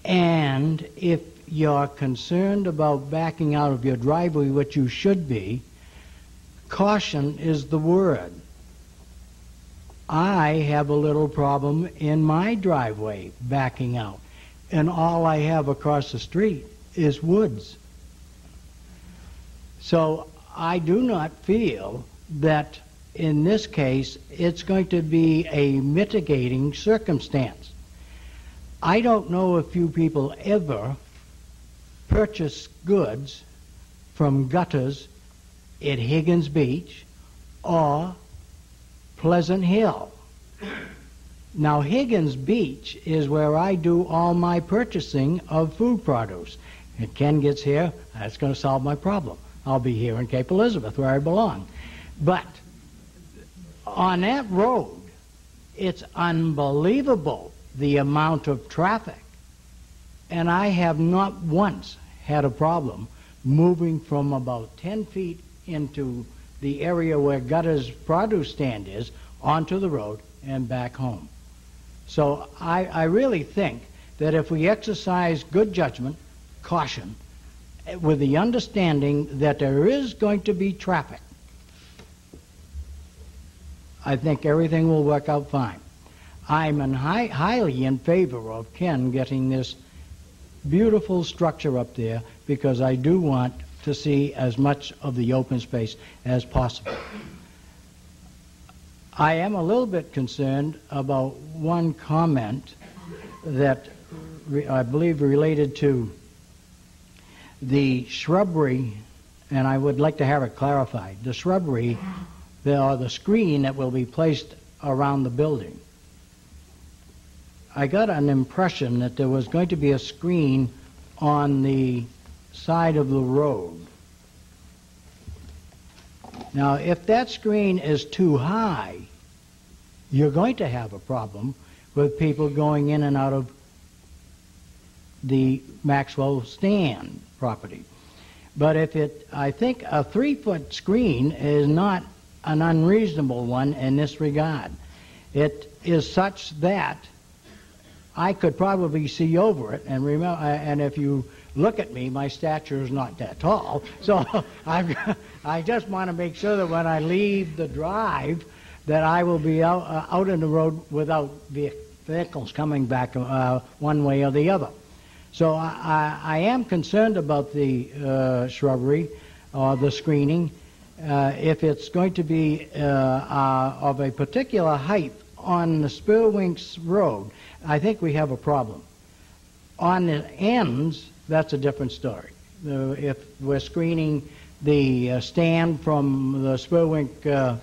And if you're concerned about backing out of your driveway, which you should be, caution is the word. I have a little problem in my driveway backing out, and all I have across the street is woods. So I do not feel that in this case it's going to be a mitigating circumstance. I don't know if you people ever purchase goods from gutters at Higgins Beach or Pleasant Hill. Now, Higgins Beach is where I do all my purchasing of food produce. If Ken gets here, that's going to solve my problem. I'll be here in Cape Elizabeth, where I belong. But on that road, it's unbelievable the amount of traffic. And I have not once had a problem moving from about 10 feet into the area where Gutter's produce stand is onto the road and back home. So I, I really think that if we exercise good judgment, caution, with the understanding that there is going to be traffic, I think everything will work out fine. I'm in high, highly in favor of Ken getting this beautiful structure up there because I do want to see as much of the open space as possible. I am a little bit concerned about one comment that I believe related to the shrubbery, and I would like to have it clarified. The shrubbery, the, the screen that will be placed around the building. I got an impression that there was going to be a screen on the side of the road. Now, if that screen is too high, you're going to have a problem with people going in and out of the Maxwell Stand property. But if it, I think a three-foot screen is not an unreasonable one in this regard. It is such that I could probably see over it, and remember, and if you look at me, my stature is not that tall. So I, I just want to make sure that when I leave the drive, that I will be out, uh, out in the road without vehicles coming back uh, one way or the other. So I, I, I am concerned about the uh, shrubbery or the screening. Uh, if it's going to be uh, uh, of a particular height on the Spurwinks Road, I think we have a problem. On the ends, that's a different story. Uh, if we're screening the uh, stand from the Spurwink uh,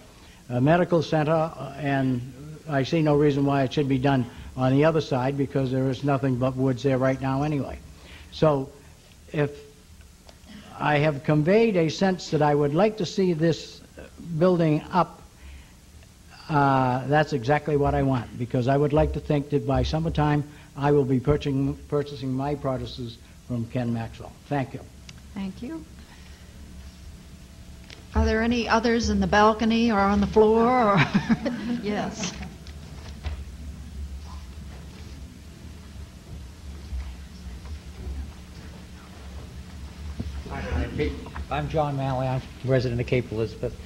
uh, Medical Center, uh, and I see no reason why it should be done on the other side because there is nothing but woods there right now anyway. So if I have conveyed a sense that I would like to see this building up, uh, that's exactly what I want because I would like to think that by summertime I will be purchasing, purchasing my products from Ken Maxwell. Thank you. Thank you. Are there any others in the balcony or on the floor? Or yes. I'm John Malley. I'm a resident of Cape Elizabeth,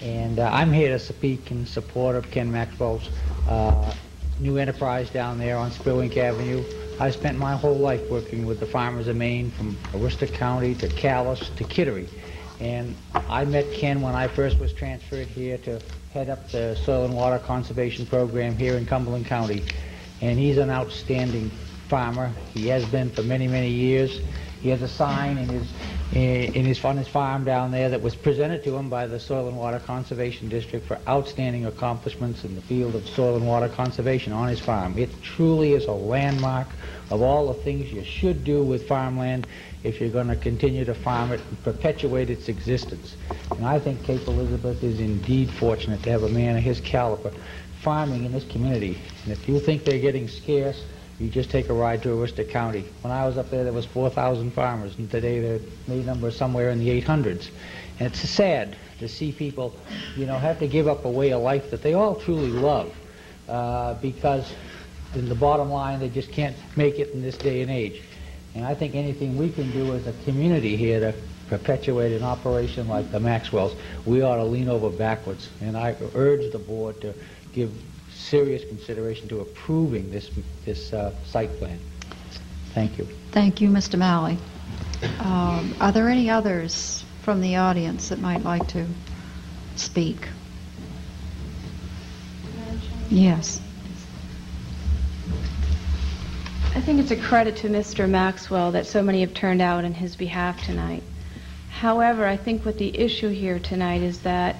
and uh, I'm here to speak in support of Ken Maxwell's uh, new enterprise down there on Spurwink Avenue. I spent my whole life working with the farmers of Maine, from Aroostook County to Calais to Kittery, and I met Ken when I first was transferred here to head up the soil and water conservation program here in Cumberland County, and he's an outstanding farmer. He has been for many, many years. He has a sign in his Eh, in his on his farm down there that was presented to him by the Soil and Water Conservation District for outstanding accomplishments in the field of soil and water conservation on his farm. It truly is a landmark of all the things you should do with farmland if you're going to continue to farm it and perpetuate its existence. And I think Cape Elizabeth is indeed fortunate to have a man of his caliber farming in this community. And if you think they're getting scarce, you just take a ride to Aroostook County. When I was up there, there was 4,000 farmers, and today the number is somewhere in the 800s. And it's sad to see people, you know, have to give up a way of life that they all truly love uh, because, in the bottom line, they just can't make it in this day and age. And I think anything we can do as a community here to perpetuate an operation like the Maxwells, we ought to lean over backwards. And I urge the board to give serious consideration to approving this, this uh, site plan. Thank you. Thank you, Mr. Malley. Um, Are there any others from the audience that might like to speak? Yes. I think it's a credit to Mr. Maxwell that so many have turned out in his behalf tonight. However, I think what the issue here tonight is that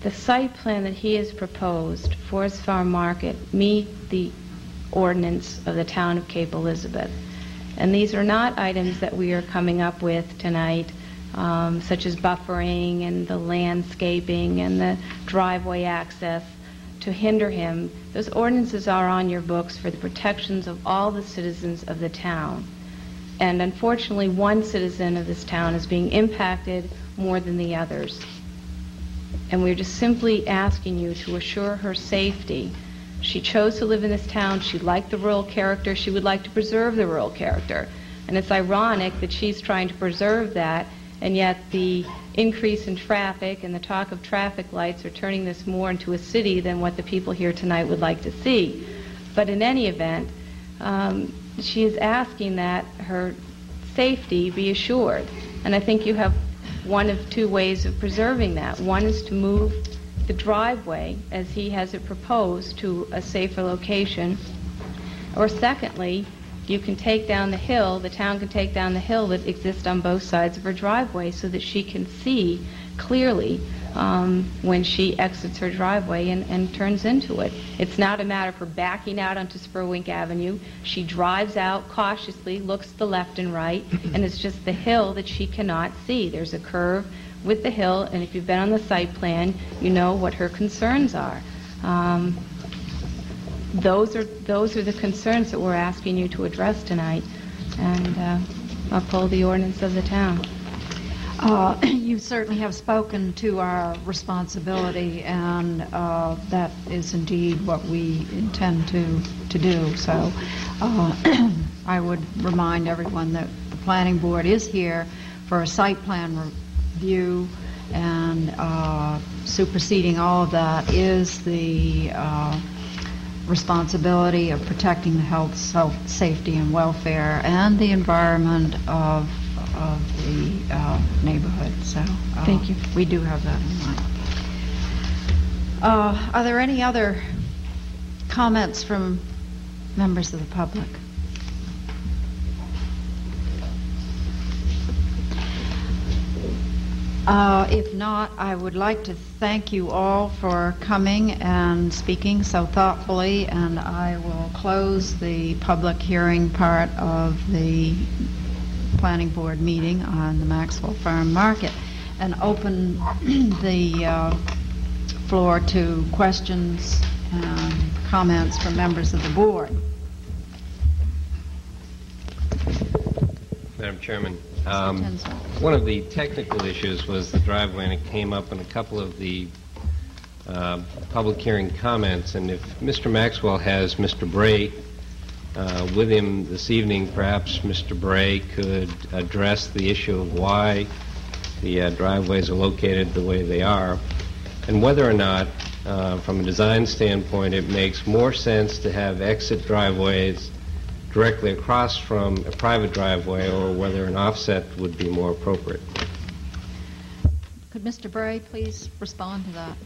the site plan that he has proposed for his farm market meet the ordinance of the town of Cape Elizabeth. And these are not items that we are coming up with tonight, um, such as buffering and the landscaping and the driveway access to hinder him. Those ordinances are on your books for the protections of all the citizens of the town. And unfortunately, one citizen of this town is being impacted more than the others. And we're just simply asking you to assure her safety. She chose to live in this town. She liked the rural character. She would like to preserve the rural character. And it's ironic that she's trying to preserve that, and yet the increase in traffic and the talk of traffic lights are turning this more into a city than what the people here tonight would like to see. But in any event, um, she is asking that her safety be assured. And I think you have one of two ways of preserving that. One is to move the driveway, as he has it proposed, to a safer location. Or secondly, you can take down the hill, the town can take down the hill that exists on both sides of her driveway so that she can see clearly um, when she exits her driveway and, and turns into it. It's not a matter of her backing out onto Spurwink Avenue. She drives out cautiously, looks to the left and right, and it's just the hill that she cannot see. There's a curve with the hill, and if you've been on the site plan, you know what her concerns are. Um, those are, those are the concerns that we're asking you to address tonight and uh, uphold the ordinance of the town. Uh, You certainly have spoken to our responsibility, and uh, that is indeed what we intend to, to do. So uh, I would remind everyone that the planning board is here for a site plan review, and uh, superseding all of that is the uh, responsibility of protecting the health, self, safety, and welfare, and the environment of, of the uh, neighborhood. So uh, Thank you. We do have that in mind. Uh, Are there any other comments from members of the public? Uh, If not, I would like to thank you all for coming and speaking so thoughtfully, and I will close the public hearing part of the planning board meeting on the Maxwell Farm Market and open the uh, floor to questions and comments from members of the board. Madam Chairman, um, one of the technical issues was the driveway, and it came up in a couple of the uh, public hearing comments. And if Mr. Maxwell has Mr. Bray uh, with him this evening, perhaps Mr. Bray could address the issue of why the uh, driveways are located the way they are, and whether or not, uh, from a design standpoint, it makes more sense to have exit driveways directly across from a private driveway, or whether an offset would be more appropriate. Could Mr. Bray please respond to that?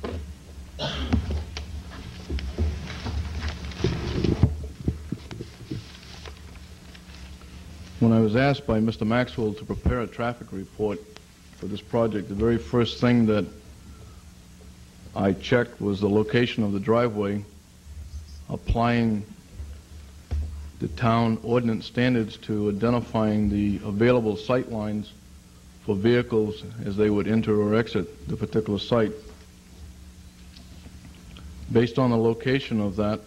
When I was asked by Mr. Maxwell to prepare a traffic report for this project, the very first thing that I checked was the location of the driveway, applying the town ordinance standards to identifying the available sight lines for vehicles as they would enter or exit the particular site. Based on the location of that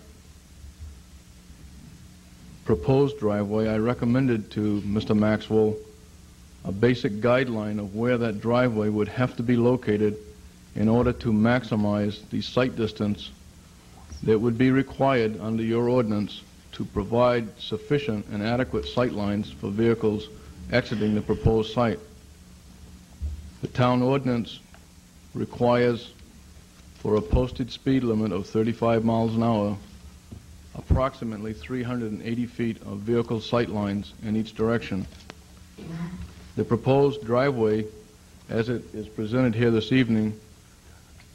proposed driveway, I recommended to Mr. Maxwell a basic guideline of where that driveway would have to be located in order to maximize the sight distance that would be required under your ordinance to provide sufficient and adequate sight lines for vehicles exiting the proposed site. The town ordinance requires for a posted speed limit of 35 miles an hour approximately 380 feet of vehicle sight lines in each direction. The proposed driveway, as it is presented here this evening,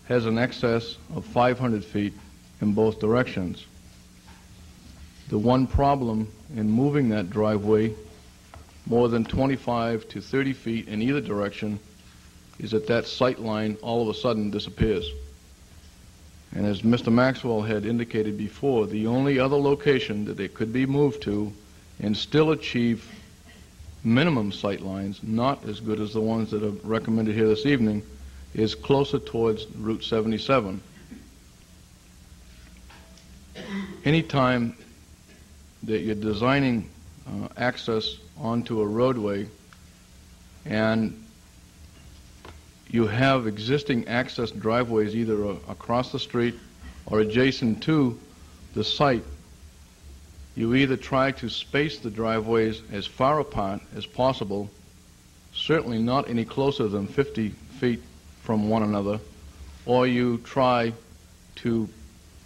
has an excess of 500 feet in both directions. The one problem in moving that driveway more than 25 to 30 feet in either direction is that that sight line all of a sudden disappears. And as Mr. Maxwell had indicated before, the only other location that they could be moved to and still achieve minimum sight lines, not as good as the ones that are recommended here this evening, is closer towards Route 77. Anytime that you're designing uh, access onto a roadway and you have existing access driveways either across the street or adjacent to the site, you either try to space the driveways as far apart as possible, certainly not any closer than 50 feet from one another, or you try to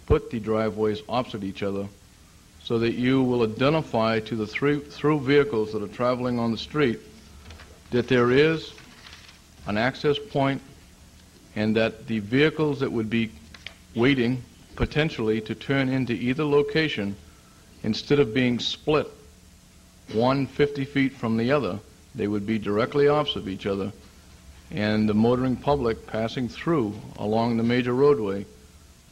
put the driveways opposite each other so that you will identify to the through, through vehicles that are traveling on the street that there is an access point and that the vehicles that would be waiting potentially to turn into either location instead of being split one 50 feet from the other they would be directly opposite each other and the motoring public passing through along the major roadway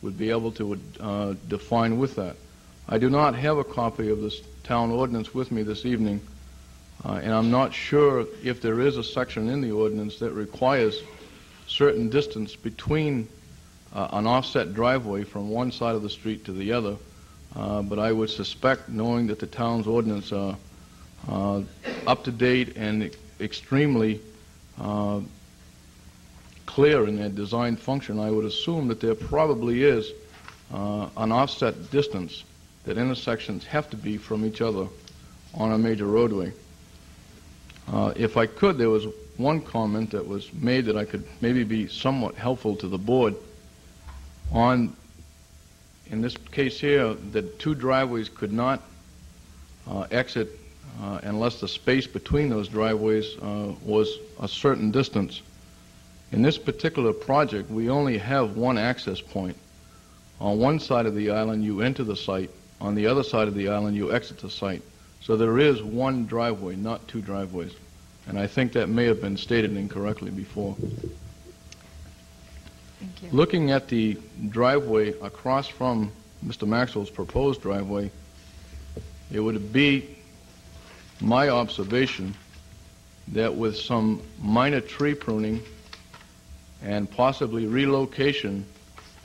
would be able to uh, define with that. I do not have a copy of this town ordinance with me this evening, uh, and I'm not sure if there is a section in the ordinance that requires certain distance between uh, an offset driveway from one side of the street to the other. uh, but I would suspect, knowing that the town's ordinance are uh, up to date and extremely uh, clear in their design function, I would assume that there probably is uh, an offset distance that intersections have to be from each other on a major roadway. Uh, if I could, there was one comment that was made that I could maybe be somewhat helpful to the board on, in this case here, that two driveways could not uh, exit uh, unless the space between those driveways uh, was a certain distance. In this particular project, we only have one access point. On one side of the island, you enter the site. On the other side of the island, you exit the site. So there is one driveway, not two driveways. And I think that may have been stated incorrectly before. Thank you. Looking at the driveway across from Mr. Maxwell's proposed driveway, it would be my observation that with some minor tree pruning and possibly relocation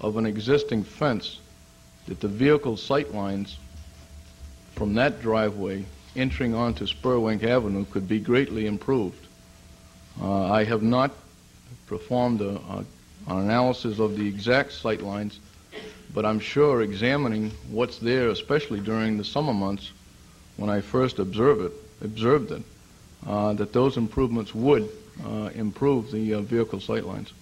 of an existing fence, that the vehicle sight lines from that driveway entering onto Spurwink Avenue could be greatly improved. Uh, I have not performed a, a, an analysis of the exact sight lines, but I'm sure examining what's there, especially during the summer months when I first observed it, observed it uh, that those improvements would uh, improve the uh, vehicle sight lines.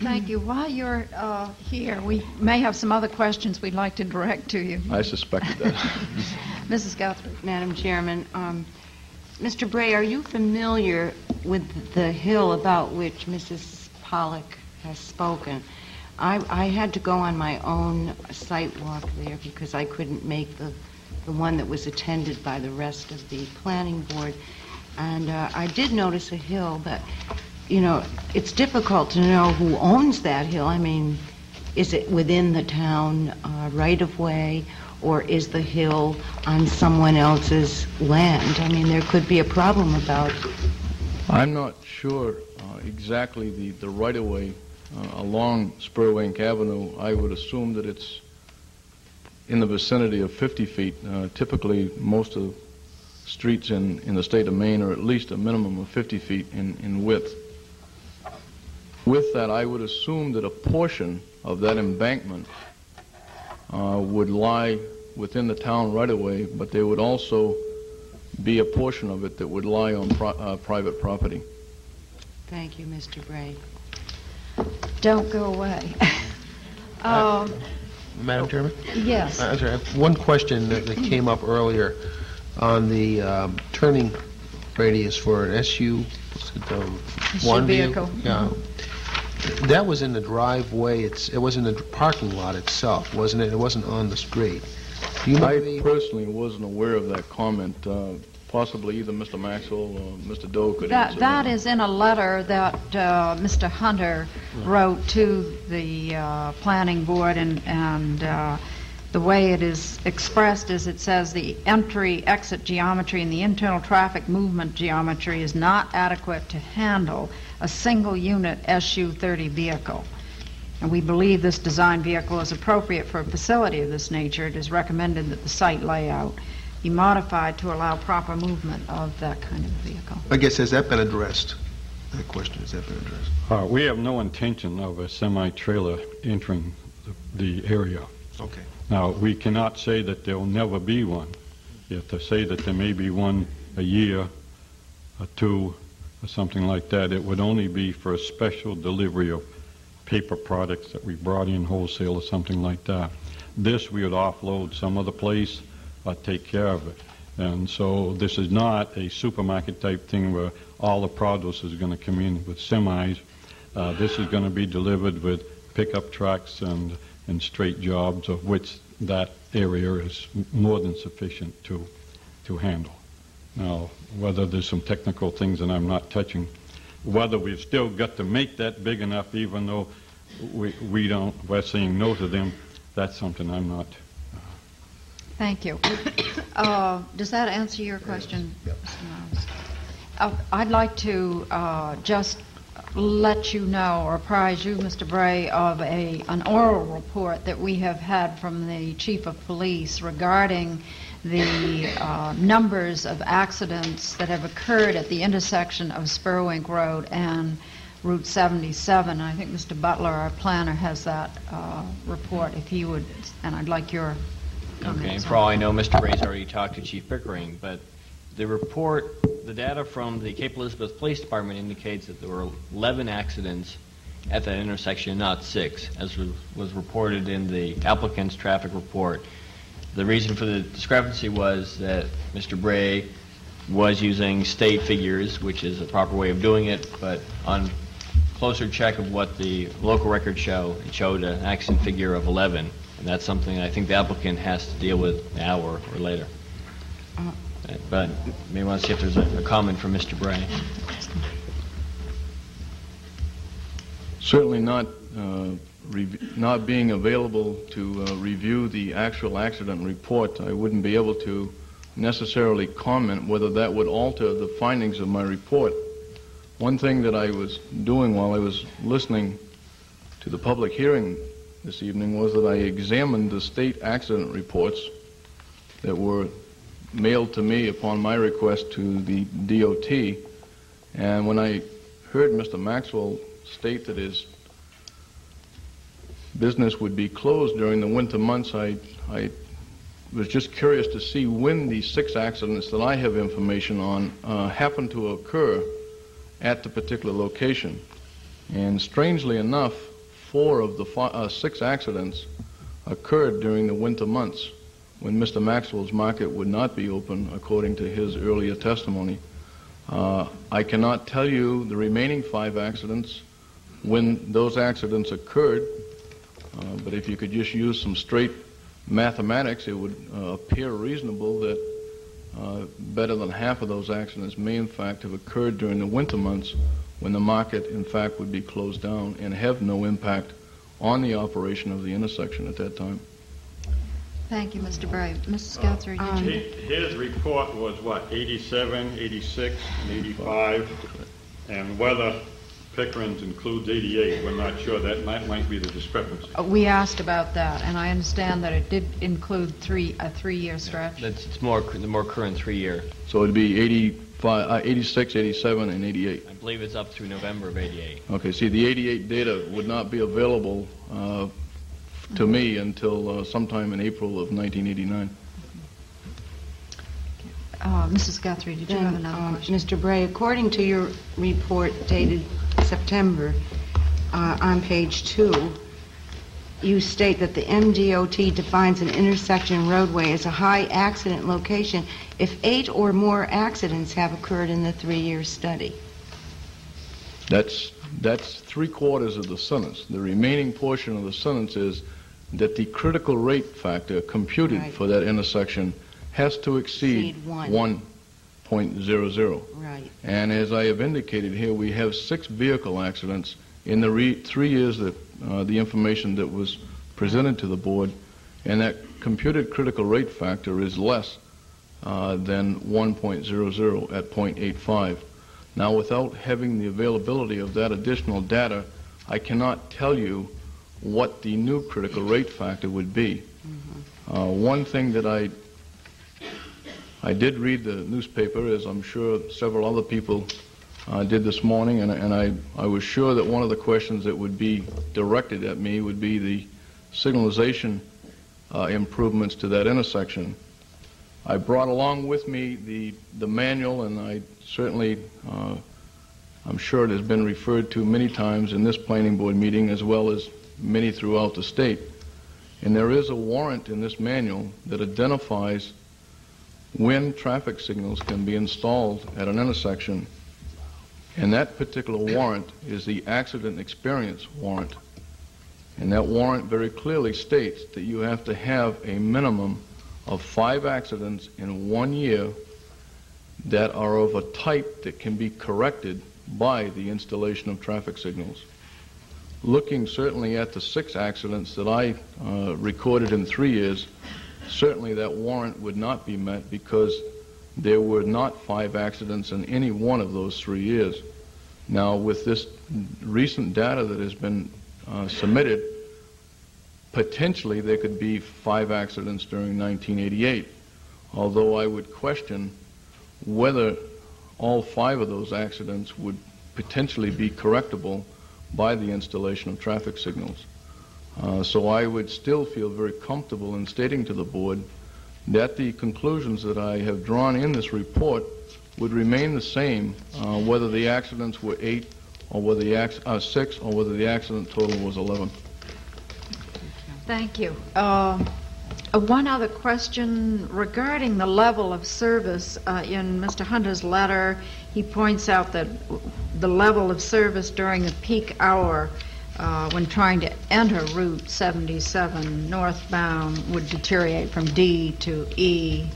Thank you. While you're uh, here, we may have some other questions we'd like to direct to you. I suspected that. Mrs. Guthrie. Madam Chairman, um, Mr. Bray, are you familiar with the hill about which Mrs. Pollock has spoken? I, I had to go on my own site walk there because I couldn't make the, the one that was attended by the rest of the planning board. And uh, I did notice a hill, but you know, it's difficult to know who owns that hill. I mean, is it within the town uh, right of way, or is the hill on someone else's land? I mean, there could be a problem about. I'm not sure uh, exactly the, the right of way uh, along Spurwink Avenue. I would assume that it's in the vicinity of 50 feet. Uh, typically, most of the streets in, in the state of Maine are at least a minimum of 50 feet in, in width. With that, I would assume that a portion of that embankment uh, would lie within the town right away, but there would also be a portion of it that would lie on pro uh, private property. Thank you, Mr. Bray. Don't go away. Uh, um, Madam Chairman? Yes. Uh, sorry, I have one question that, that came up earlier on the um, turning radius for an SU, what's it, um, one vehicle. Yeah. That was in the driveway, it's, it was in the parking lot itself, wasn't it? It wasn't on the street. Do you I the- personally wasn't aware of that comment. Uh, possibly either Mr. Maxwell or Mr. Doe could That, answer that is in a letter that uh, Mr. Hunter wrote to the uh, planning board, and, and uh, the way it is expressed is it says the entry-exit geometry and the internal traffic movement geometry is not adequate to handle a single-unit SU-30 vehicle. And we believe this design vehicle is appropriate for a facility of this nature. It is recommended that the site layout be modified to allow proper movement of that kind of vehicle. I guess, has that been addressed? That question, has that been addressed? Uh, we have no intention of a semi-trailer entering the, the area. Okay. Now, we cannot say that there will never be one. Have to say that there may be one a year, or two, or something like that. It would only be for a special delivery of paper products that we brought in wholesale or something like that. This we would offload some other place or take care of it. And so this is not a supermarket type thing where all the produce is going to come in with semis. Uh, this is going to be delivered with pickup trucks and, and straight jobs, of which that area is more than sufficient to, to handle. Now, whether there's some technical things that I'm not touching, whether we've still got to make that big enough, even though we, we don't, we're saying no to them, that's something I'm not. Thank you. Uh, Does that answer your question? Mr. Miles? Uh, I'd like to uh, just let you know or apprise you, Mr. Bray, of a, an oral report that we have had from the chief of police regarding the uh, numbers of accidents that have occurred at the intersection of Spurwink Road and Route 77. I think Mr. Butler, our planner, has that uh, report, if he would, and I'd like your Okay, comments. for all I know, Mr. Bray's already talked to Chief Pickering, but the report, the data from the Cape Elizabeth Police Department indicates that there were 11 accidents at that intersection, not six, as was- reported in the applicant's traffic report. The reason for the discrepancy was that Mr. Bray was using state figures, which is a proper way of doing it, but on closer check of what the local records show, it showed an accident figure of 11, and that's something I think the applicant has to deal with now or or later. Uh, But maybe want to see if there's a a comment from Mr. Bray. Certainly not, uh, not being available to uh, review the actual accident report, I wouldn't be able to necessarily comment whether that would alter the findings of my report. One thing that I was doing while I was listening to the public hearing this evening was that I examined the state accident reports that were mailed to me upon my request to the DOT. And when I heard Mr. Maxwell state that his business would be closed during the winter months, I, I was just curious to see when these six accidents that I have information on uh, happened to occur at the particular location. And strangely enough, four of the uh, six accidents occurred during the winter months when Mr. Maxwell's market would not be open, according to his earlier testimony. Uh, I cannot tell you the remaining five accidents when those accidents occurred, uh, but if you could just use some straight mathematics, it would uh, appear reasonable that uh, better than half of those accidents may in fact have occurred during the winter months when the market in fact would be closed down and have no impact on the operation of the intersection at that time. Thank you, Mr. Bray. Mrs. Guthrie, did you? His report was what, 87, 86, and 85? And whether Pickering's includes 88, we're not sure. That might, might be the discrepancy. Uh, We asked about that, and I understand that it did include three, a three-year stretch. That's, it's more, the more current three-year. So it'd be 85, uh, 86, 87, and 88. I believe it's up through November of 88. Okay, see, the 88 data would not be available uh, to me until uh, sometime in April of 1989. Uh, Mrs. Guthrie, did you have another um, question? Mr. Bray, according to your report dated September, uh, on page two, you state that the MDOT defines an intersection roadway as a high accident location if eight or more accidents have occurred in the three-year study. That's, that's three quarters of the sentence. The remaining portion of the sentence is that the critical rate factor computed Right. for that intersection has to exceed Exceed one. 1.00. Right. And as I have indicated here, we have six vehicle accidents in the re- three years that uh, the information that was presented to the board, and that computed critical rate factor is less uh, than 1.00 at 0.85. Now, without having the availability of that additional data, I cannot tell you what the new critical rate factor would be. Uh, one thing that I I did read the newspaper, as I'm sure several other people uh, did this morning, and, and I, I was sure that one of the questions that would be directed at me would be the signalization uh, improvements to that intersection. I brought along with me the, the manual, and I certainly, uh, I'm sure it has been referred to many times in this planning board meeting, as well as many throughout the state. And there is a warrant in this manual that identifies when traffic signals can be installed at an intersection. And that particular warrant is the accident experience warrant. And that warrant very clearly states that you have to have a minimum of five accidents in one year that are of a type that can be corrected by the installation of traffic signals. Looking certainly at the six accidents that I uh, recorded in three years, certainly that warrant would not be met because there were not five accidents in any one of those three years. Now, with this recent data that has been uh, submitted, potentially there could be five accidents during 1988, although I would question whether all five of those accidents would potentially be correctable by the installation of traffic signals. Uh, so I would still feel very comfortable in stating to the board that the conclusions that I have drawn in this report would remain the same uh, whether the accidents were eight or whether the uh, six or whether the accident total was 11. Thank you. Um, uh, One other question regarding the level of service. Uh, In Mr. Hunter's letter, he points out that the level of service during the peak hour uh, when trying to enter Route 77 northbound would deteriorate from D to E,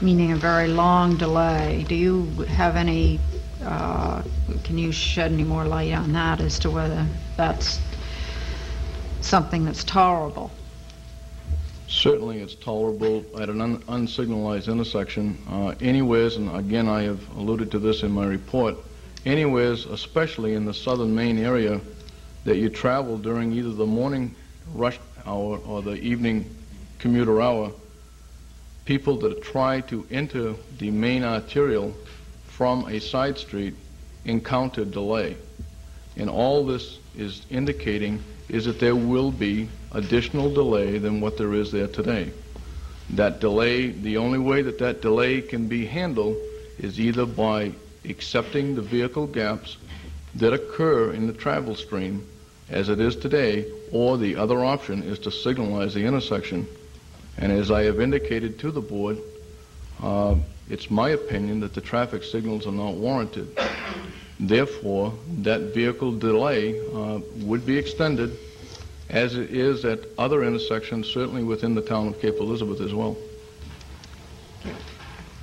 meaning a very long delay. Do you have any, uh, can you shed any more light on that as to whether that's something that's tolerable? Certainly, it's tolerable at an un- unsignalized intersection. Uh, Anywheres, and again, I have alluded to this in my report, anywheres, especially in the southern Maine area, that you travel during either the morning rush hour or the evening commuter hour, people that try to enter the main arterial from a side street encounter delay. And all this is indicating is that there will be additional delay than what there is there today. That delay, the only way that that delay can be handled is either by accepting the vehicle gaps that occur in the travel stream as it is today, or the other option is to signalize the intersection. And as I have indicated to the board, uh, it's my opinion that the traffic signals are not warranted. Therefore, that vehicle delay uh, would be extended as it is at other intersections, certainly within the town of Cape Elizabeth as well.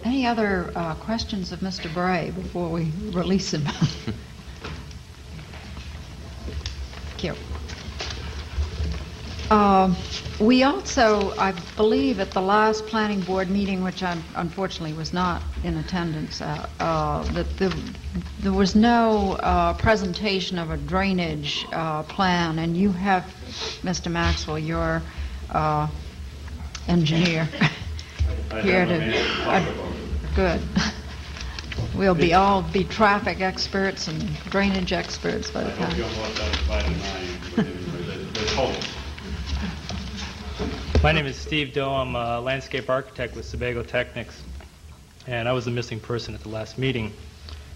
Any other uh, questions of Mr. Bray before we release him? Thank you. Uh, We also, I believe, at the last planning board meeting, which I unfortunately was not in attendance at, uh, that the- there was no uh, presentation of a drainage uh, plan, and you have, Mr. Maxwell, your uh, engineer here to... uh, Good. We'll be, all be traffic experts and drainage experts by the time. My name is Steve Doe. I'm a landscape architect with Sebago Technics, and I was the missing person at the last meeting,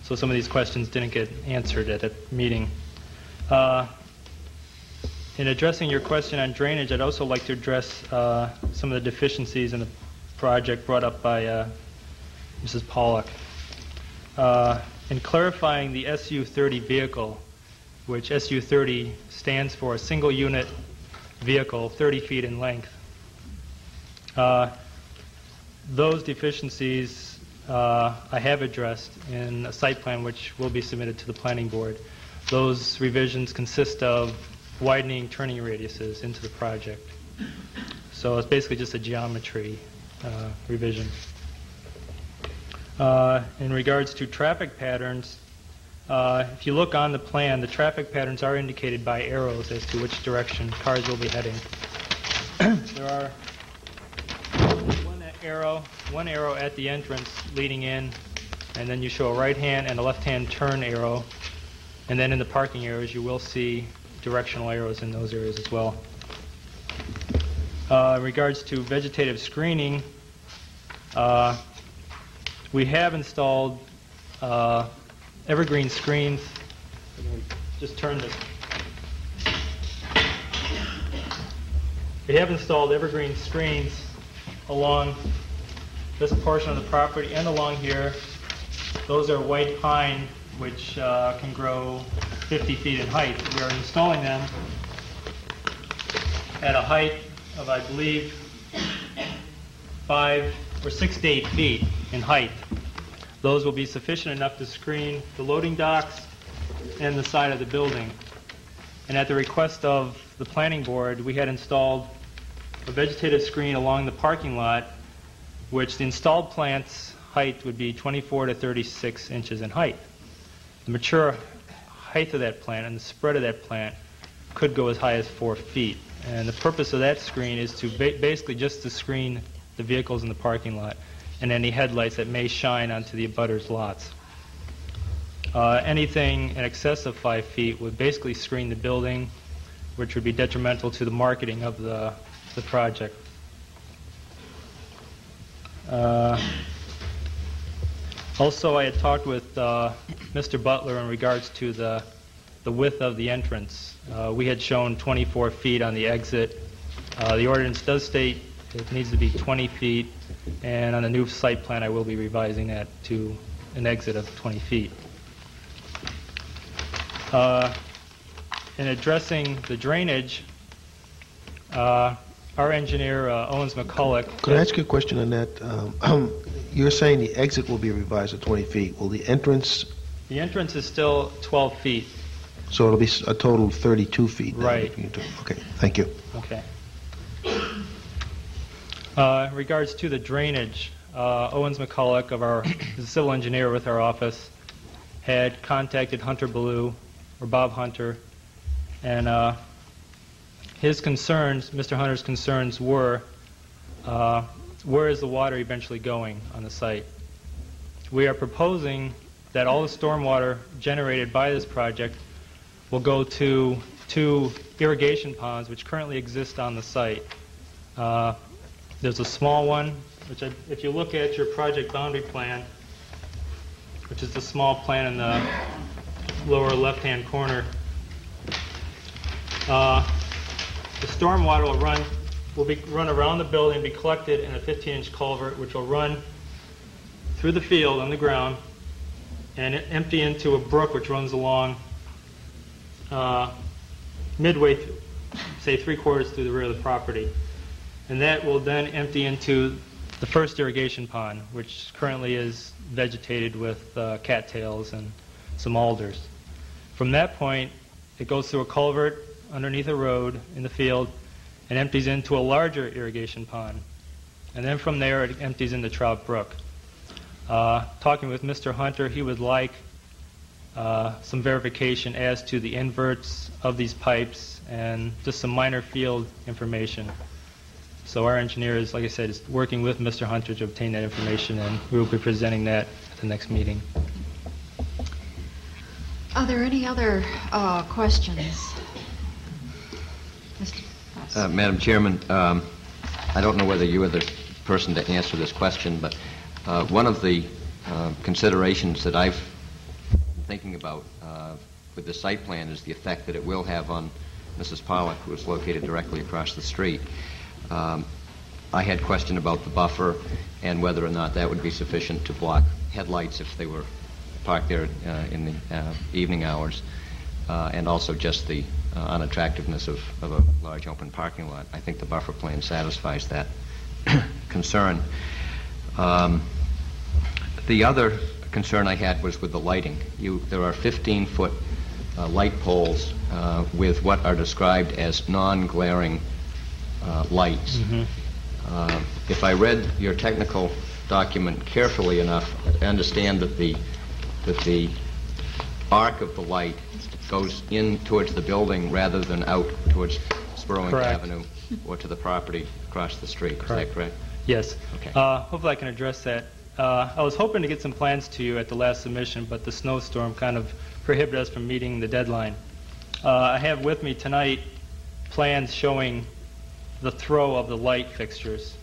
so some of these questions didn't get answered at that meeting. Uh, In addressing your question on drainage, I'd also like to address uh, some of the deficiencies in the project brought up by uh, Mrs. Pollock. Uh, In clarifying the SU-30 vehicle, which SU-30 stands for a single-unit vehicle, 30 feet in length, Those deficiencies uh, I have addressed in a site plan which will be submitted to the planning board. Those revisions consist of widening turning radiuses into the project. So it's basically just a geometry uh, revision. Uh, In regards to traffic patterns, uh, if you look on the plan, the traffic patterns are indicated by arrows as to which direction cars will be heading. There are arrow, one arrow at the entrance leading in, and then you show a right-hand and a left-hand turn arrow. And then in the parking areas, you will see directional arrows in those areas as well. Uh, In regards to vegetative screening, uh, we have installed uh, evergreen screens. Just turn this. We have installed evergreen screens along this portion of the property and along here. Those are white pine, which uh, can grow 50 feet in height. We are installing them at a height of, I believe, five or six to eight feet in height. Those will be sufficient enough to screen the loading docks and the side of the building. And at the request of the planning board, we had installed a vegetative screen along the parking lot, which the installed plant's height would be 24 to 36 inches in height. The mature height of that plant and the spread of that plant could go as high as four feet. And the purpose of that screen is to ba- basically just to screen the vehicles in the parking lot and any headlights that may shine onto the abutters' lots. Uh, anything in excess of five feet would basically screen the building, which would be detrimental to the marketing of the, the project. Uh, also, I had talked with uh, Mr. Butler in regards to the, the width of the entrance. Uh, we had shown 24 feet on the exit. Uh, the ordinance does state it needs to be 20 feet, and on the new site plan, I will be revising that to an exit of 20 feet. Uh, in addressing the drainage, uh, our engineer, uh, Owens McCulloch, Could I ask you a question on that? Um, You're saying the exit will be revised to 20 feet. Will the entrance, the entrance is still 12 feet. so it'll be a total of 32 feet? Right. Okay, thank you. Okay. Uh, in regards to the drainage, uh, Owens McCulloch of our civil engineer with our office had contacted Hunter Ballou or Bob Hunter, and uh, his concerns, Mr. Hunter's concerns, were uh, where is the water eventually going on the site? We are proposing that all the stormwater generated by this project will go to two irrigation ponds which currently exist on the site. Uh, there's a small one, which I, if you look at your project boundary plan, which is the small plan in the lower left-hand corner, uh, the stormwater will run will be run around the building, and be collected in a 15-inch culvert, which will run through the field on the ground and empty into a brook which runs along uh, midway, th- say three quarters through the rear of the property. And that will then empty into the first irrigation pond, which currently is vegetated with uh, cattails and some alders. From that point, it goes through a culvert underneath a road in the field and empties into a larger irrigation pond. And then from there, it empties into Trout Brook. Uh, talking with Mr. Hunter, he would like uh, some verification as to the inverts of these pipes and just some minor field information. So our engineer is, like I said, is working with Mr. Hunter to obtain that information, and we will be presenting that at the next meeting. Are there any other uh, questions? Uh, Madam Chairman, um, I don't know whether you are the person to answer this question, but uh, one of the uh, considerations that I've been thinking about uh, with the site plan is the effect that it will have on Mrs. Pollock, who is located directly across the street. Um, I had question about the buffer and whether or not that would be sufficient to block headlights if they were parked there uh, in the uh, evening hours, and also just the uh, unattractiveness of, of a large open parking lot. I think the buffer plan satisfies that concern. Um, the other concern I had was with the lighting. You, there are 15-foot uh, light poles uh, with what are described as non-glaring uh, lights. Uh, If I read your technical document carefully enough, I understand that the, that the arc of the light goes in towards the building rather than out towards Spurwink Avenue or to the property across the street. Is that correct? Yes. Okay. Uh, hopefully I can address that. Uh, I was hoping to get some plans to you at the last submission, but the snowstorm kind of prohibited us from meeting the deadline. Uh, I have with me tonight plans showing the throw of the light fixtures,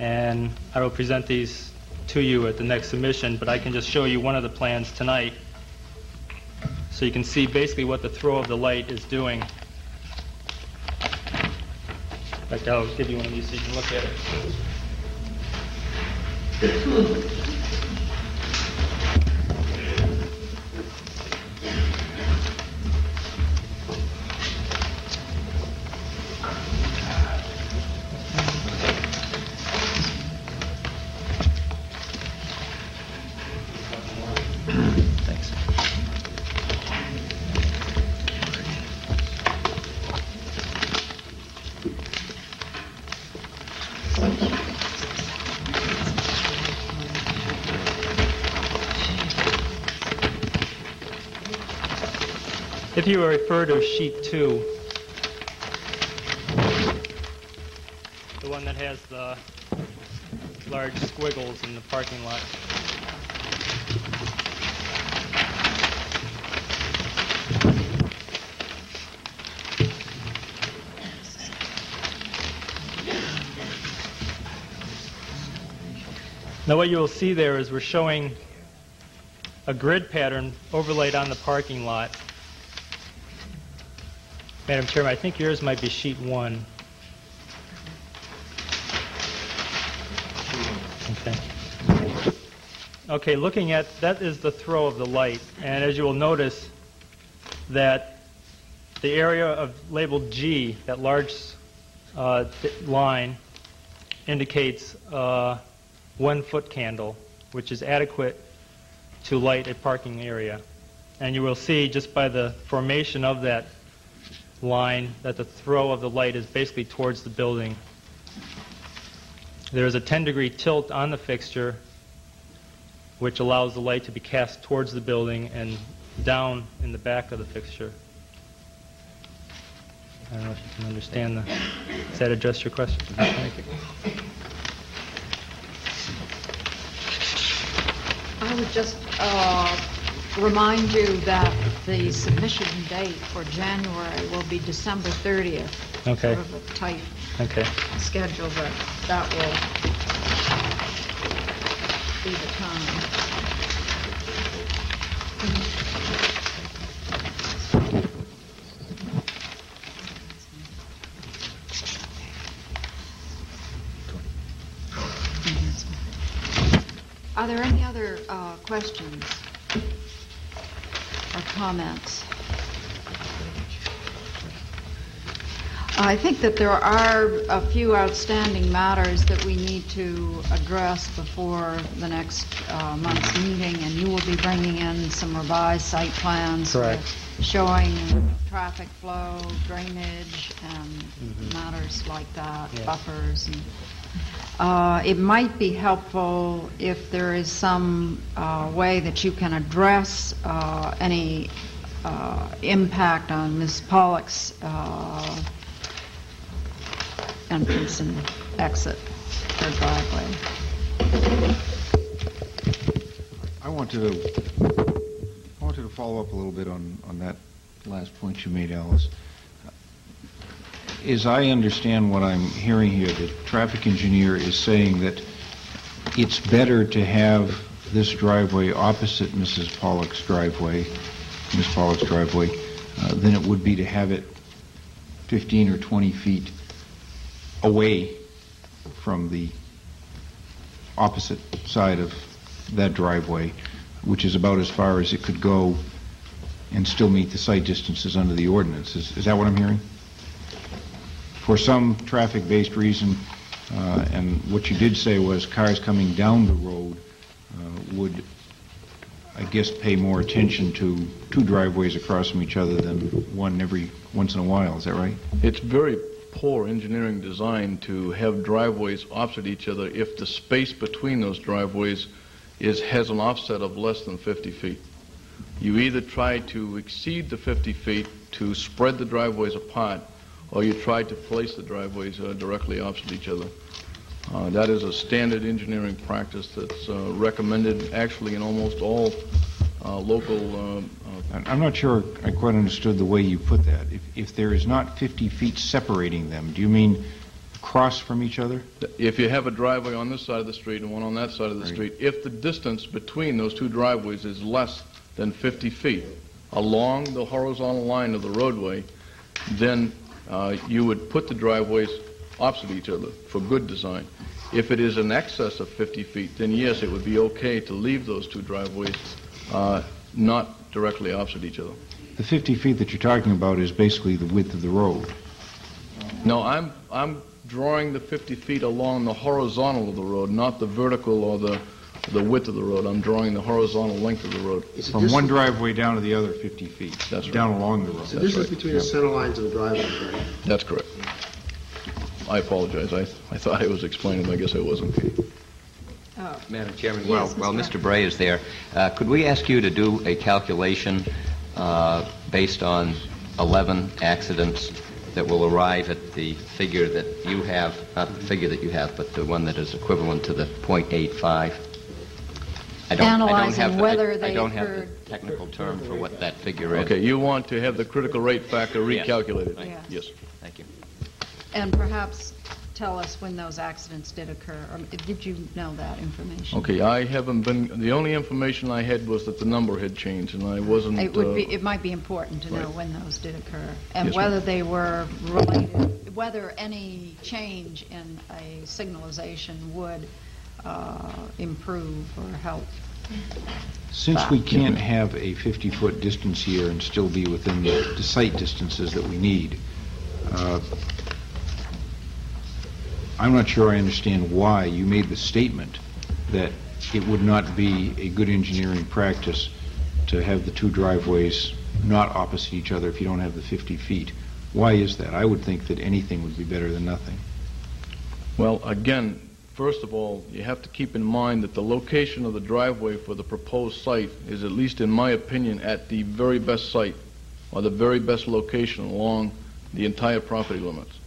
and I will present these to you at the next submission, but I can just show you one of the plans tonight so you can see basically what the throw of the light is doing. In fact, I'll give you one of these so you can look at it. You refer to sheet two, the one that has the large squiggles in the parking lot. Now what you will see there is we're showing a grid pattern overlaid on the parking lot. Madam Chairman, I think yours might be sheet one. Okay. Okay, looking at, that is the throw of the light. And as you will notice, that the area of labeled G, that large uh, line, indicates uh, one foot candle, which is adequate to light a parking area. And you will see just by the formation of that line that the throw of the light is basically towards the building. There is a 10 degree tilt on the fixture which allows the light to be cast towards the building and down in the back of the fixture. I don't know if you can understand the. Does that address your question? Thank you. I would just uh, remind you that the submission date for January will be December 30th. Okay. Sort of a tight Okay. schedule, but that will be the time. Are there any other uh, questions comments? I think that there are a few outstanding matters that we need to address before the next uh, month's meeting, and you will be bringing in some revised site plans Correct. showing traffic flow, drainage, and matters like that, buffers. and uh, It might be helpful if there is some uh, way that you can address uh, any uh, impact on Ms. Pollock's uh, entrance and exit, her driveway. I wanted to, I wanted to follow up a little bit on, on that last point you made, Alice. As I understand what I'm hearing here, the traffic engineer is saying that it's better to have this driveway opposite Mrs. Pollock's driveway, Ms. Pollock's driveway, uh, than it would be to have it 15 or 20 feet away from the opposite side of that driveway, which is about as far as it could go and still meet the sight distances under the ordinance. Is is that what I'm hearing? For some traffic-based reason, uh, and what you did say was cars coming down the road uh, would, I guess, pay more attention to two driveways across from each other than one every once in a while. Is that right? It's very poor engineering design to have driveways opposite each other if the space between those driveways is, has an offset of less than 50 feet. You either try to exceed the 50 feet to spread the driveways apart, or you try to place the driveways uh, directly opposite each other. Uh, That is a standard engineering practice that's uh, recommended actually in almost all uh, local um, uh, I'm not sure I quite understood the way you put that. If, if there is not 50 feet separating them, do you mean across from each other? If you have a driveway on this side of the street and one on that side of the Right. street, if the distance between those two driveways is less than 50 feet along the horizontal line of the roadway, then uh, you would put the driveways opposite each other for good design. If it is in excess of 50 feet, then yes, it would be okay to leave those two driveways uh, not directly opposite each other. The 50 feet that you're talking about is basically the width of the road. No, I'm, I'm drawing the 50 feet along the horizontal of the road, not the vertical or the, the width of the road. I'm drawing the horizontal length of the road. From one driveway down to the other 50 feet. That's right. Down along the road. The distance between the center lines of the driveway, right? That's correct. I apologize. I, I thought I was explaining, but I guess I wasn't. Oh, Madam Chairman, Yes, while, while Mr. Mr. Bray is there, uh, could we ask you to do a calculation uh, based on 11 accidents that will arrive at the figure that you have, not the figure that you have, but the one that is equivalent to the .85. I don't, I don't Analyzing have the- whether I- they I don't have the technical term for what that figure is. Okay, you want to have the critical rate factor Yes. recalculated? Yes. Yes. Thank you. And perhaps tell us when those accidents did occur, or did you know that information? Okay, I haven't been, the only information I had was that the number had changed, and I wasn't... It would be, uh, it might be important to know when those did occur, and Yes, whether they were related, whether any change in a signalization would uh, improve or help. Since we can't have a 50-foot distance here and still be within the the sight distances that we need, uh, I'm not sure I understand why you made the statement that it would not be a good engineering practice to have the two driveways not opposite each other if you don't have the 50 feet. Why is that? I would think that anything would be better than nothing. Well, again, first of all, you have to keep in mind that the location of the driveway for the proposed site is, at least in my opinion, at the very best site, or the very best location along the entire property limits.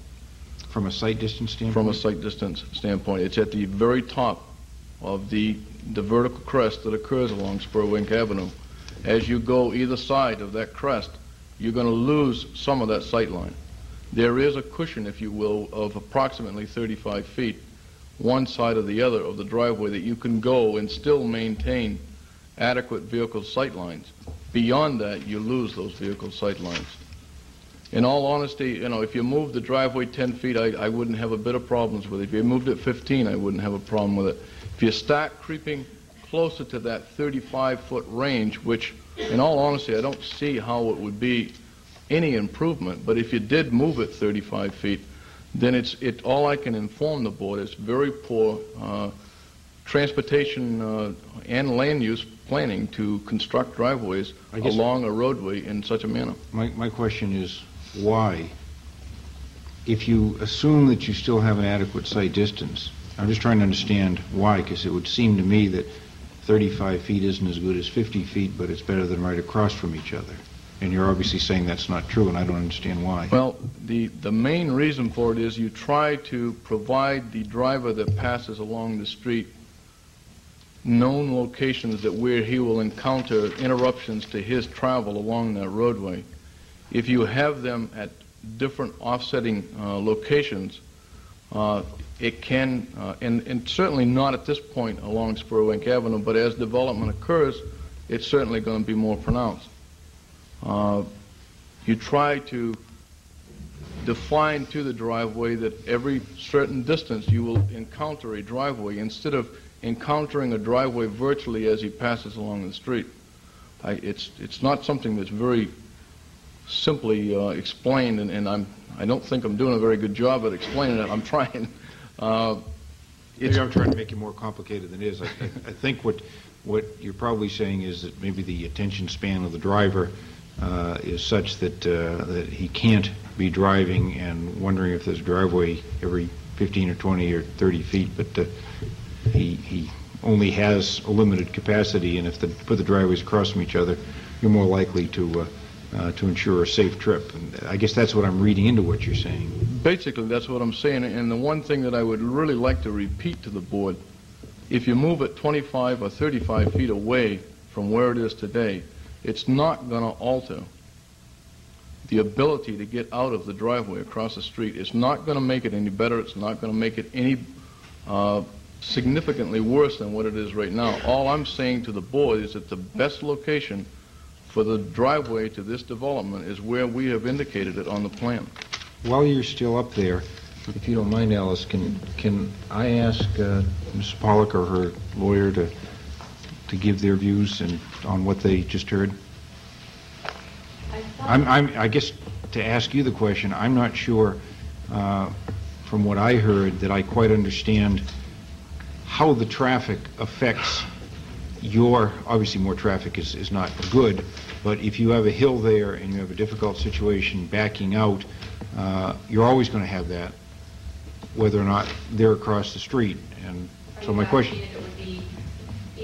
From a sight distance standpoint? From a sight distance standpoint. It's at the very top of the, the vertical crest that occurs along Spurwink Avenue. As you go either side of that crest, you're going to lose some of that sight line. There is a cushion, if you will, of approximately 35 feet, one side or the other of the driveway that you can go and still maintain adequate vehicle sight lines. Beyond that, you lose those vehicle sight lines. In all honesty, you know, if you moved the driveway 10 feet, I, I wouldn't have a bit of problems with it. If you moved it 15, I wouldn't have a problem with it. If you start creeping closer to that 35-foot range, which, in all honesty, I don't see how it would be any improvement, but if you did move it 35 feet, then it's, it, all I can inform the board is very poor uh, transportation uh, and land use planning to construct driveways along a roadway in such a manner. My, my question is, why? If you assume that you still have an adequate sight distance, I'm just trying to understand why, because it would seem to me that 35 feet isn't as good as 50 feet, but it's better than right across from each other. And you're obviously saying that's not true, and I don't understand why. Well, the, the main reason for it is you try to provide the driver that passes along the street known locations that where he will encounter interruptions to his travel along that roadway. If you have them at different offsetting uh, locations, uh, it can, uh, and, and certainly not at this point along Spurwink Avenue, but as development occurs, it's certainly going to be more pronounced. Uh, you try to define to the driveway that every certain distance you will encounter a driveway instead of encountering a driveway virtually as he passes along the street. I, it's, it's not something that's very simply uh, explained, and, and I'm, I don't think I'm doing a very good job at explaining it. I'm trying. Uh, Maybe I'm trying to make it more complicated than it is. I, I I think what, what you're probably saying is that maybe the attention span of the driver uh, is such that, uh, that he can't be driving and wondering if there's a driveway every 15 or 20 or 30 feet, but uh, he, he only has a limited capacity, and if the, put the driveways across from each other, you're more likely to, uh, uh, to ensure a safe trip. And I guess that's what I'm reading into what you're saying. Basically, that's what I'm saying, and the one thing that I would really like to repeat to the board, if you move it 25 or 35 feet away from where it is today, it's not going to alter the ability to get out of the driveway across the street. It's not going to make it any better. It's not going to make it any uh, significantly worse than what it is right now. All I'm saying to the board is that the best location for the driveway to this development is where we have indicated it on the plan. While you're still up there, if you don't mind, Alice, can, can I ask uh, Ms. Pollock or her lawyer to, to give their views and, on what they just heard? I'm, I'm, I guess to ask you the question, I'm not sure, uh, from what I heard, that I quite understand how the traffic affects your, obviously more traffic is, is not good, but if you have a hill there and you have a difficult situation backing out, uh, you're always going to have that, whether or not they're across the street. And so my question,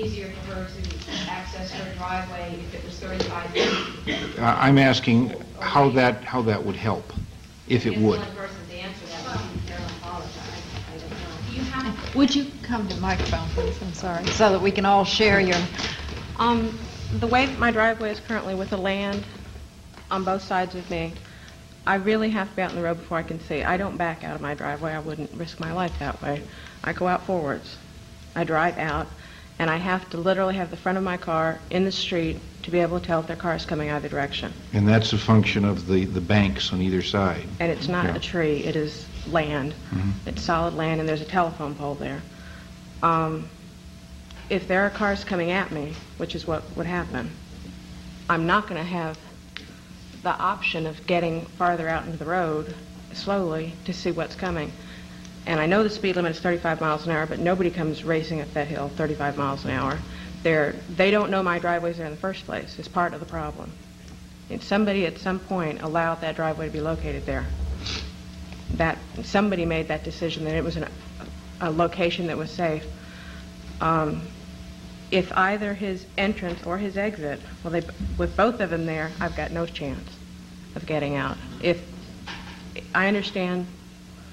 easier for her to access her driveway if it was 35 feet. Uh, I'm asking how that, how that would help, if it would. The only person to answer that would be Carolyn Pollock. I I don't know. Do you Would you come to the microphone, please? I'm sorry. So that we can all share your, Um, the way that my driveway is currently with the land on both sides of me, I really have to be out in the road before I can see. I don't back out of my driveway. I wouldn't risk my life that way. I go out forwards. I drive out, and I have to literally have the front of my car in the street to be able to tell if their car is coming either direction. And that's a function of the, the banks on either side. And it's not Yeah. a tree, it is land. Mhm. It's solid land, and there's a telephone pole there. Um, If there are cars coming at me, which is what would happen, I'm not going to have the option of getting farther out into the road slowly to see what's coming. And I know the speed limit is 35 miles an hour, but nobody comes racing up that hill 35 miles an hour. They're, they don't know my driveway's there in the first place. It's part of the problem. And somebody at some point allowed that driveway to be located there. That, somebody made that decision that it was an, a location that was safe. Um, if either his entrance or his exit, well, they, with both of them there, I've got no chance of getting out. If, I understand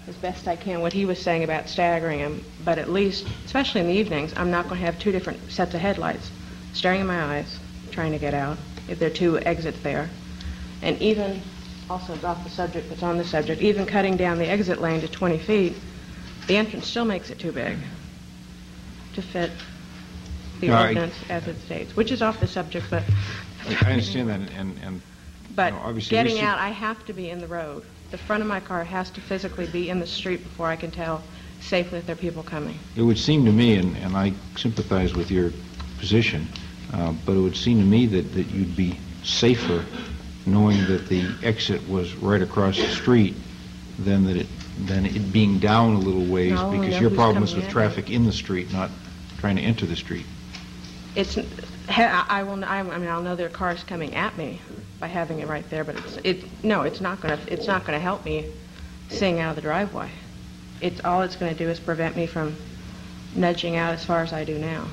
as best I can what he was saying about staggering him, but at least, especially in the evenings, I'm not going to have two different sets of headlights staring in my eyes, trying to get out, if there are two exits there. And even, also off the subject, but on the subject, even cutting down the exit lane to 20 feet, the entrance still makes it too big to fit the No, I- as it states, which is off the subject, but, I understand that, and, and but No, obviously, getting out, I have to be in the road. The front of my car has to physically be in the street before I can tell safely that there are people coming. it would seem to me, and, and I sympathize with your position, uh, but it would seem to me that, that you'd be safer knowing that the exit was right across the street than that it, than it being down a little ways, No, because your problem is with in? traffic in the street, not trying to enter the street. It's, I I will, I I mean, I'll know their cars coming at me by having it right there, but it's, it, no, it's not going to, it's not going to help me seeing out of the driveway. It's, all it's going to do is prevent me from nudging out as far as I do now.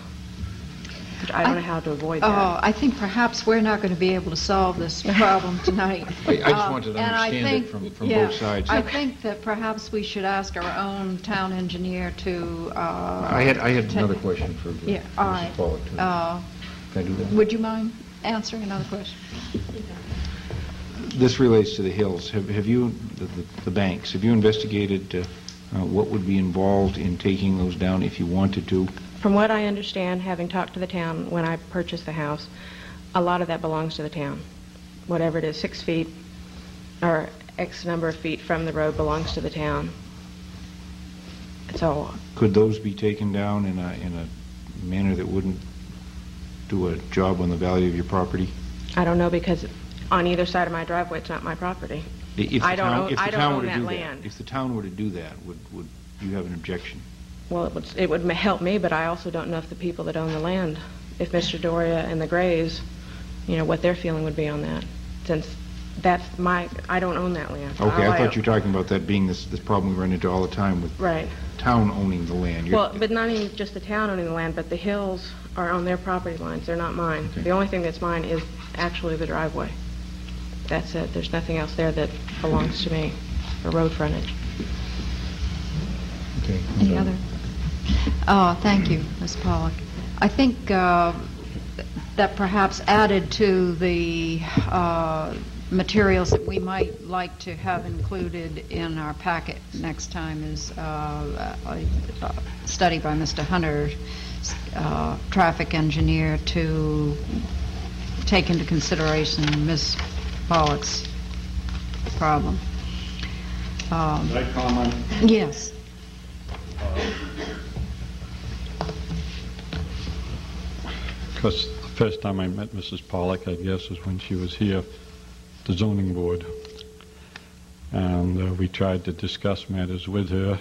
I don't know how to avoid oh, that. I think perhaps we're not going to be able to solve this problem tonight. I- I just Uh, wanted to and I it think- from- from yeah, both sides. I think that perhaps we should ask our own town engineer to... uh, I had, I had another question for Yeah, all Mrs. right. Pollock, too. Uh, Can I do that? Would you mind answering another question? This relates to the hills. Have have you, the- the the banks, have you investigated uh, uh, what would be involved in taking those down if you wanted to? From what I understand, having talked to the town when I purchased the house, a lot of that belongs to the town. Whatever it is, six feet or X number of feet from the road belongs to the town. So, Could those be taken down in a, in a manner that wouldn't do a job on the value of your property? I don't know because on either side of my driveway, it's not my property. I- If the I don't town- own- if the I don't town own were to that do land. If the town were to do that, would, would you have an objection? Well, it would, it would ma- help me, but I also don't know if the people that own the land, if Mr. Doria and the Grays, you know, what their feeling would be on that, since that's my, I don't own that land. Okay, All I thought you were talking about that being this, this problem we run into all the time with Right. town owning the land. You're- Well, but not even just the town owning the land, but the hills are on their property lines, they're not mine. The only thing that's mine is actually the driveway. That's it, there's nothing else there that belongs to me, for road frontage. Okay. Any other? Uh, Thank you, Ms. Pollock. I think uh, that perhaps added to the uh, materials that we might like to have included in our packet next time is uh, a a study by Mr. Hunter, uh, traffic engineer, to take into consideration Ms. Pollock's problem. Um, Can I comment? Yes. Because the first time I met Mrs. Pollock, I guess, was when she was here, the zoning board. And uh, we tried to discuss matters with her.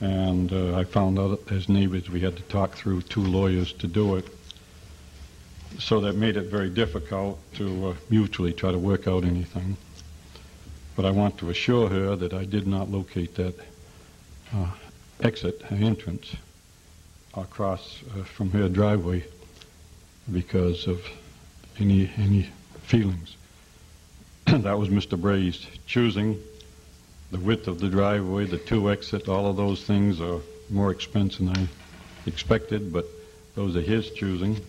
And uh, I found out as neighbors, we had to talk through two lawyers to do it. So that made it very difficult to uh, mutually try to work out anything. But I want to assure her that I did not locate that uh, exit, entrance, across uh, from her driveway because of any, any feelings. that was Mr. Bray's choosing. The width of the driveway, the two exit, all of those things are more expensive than I expected, but those are his choosing.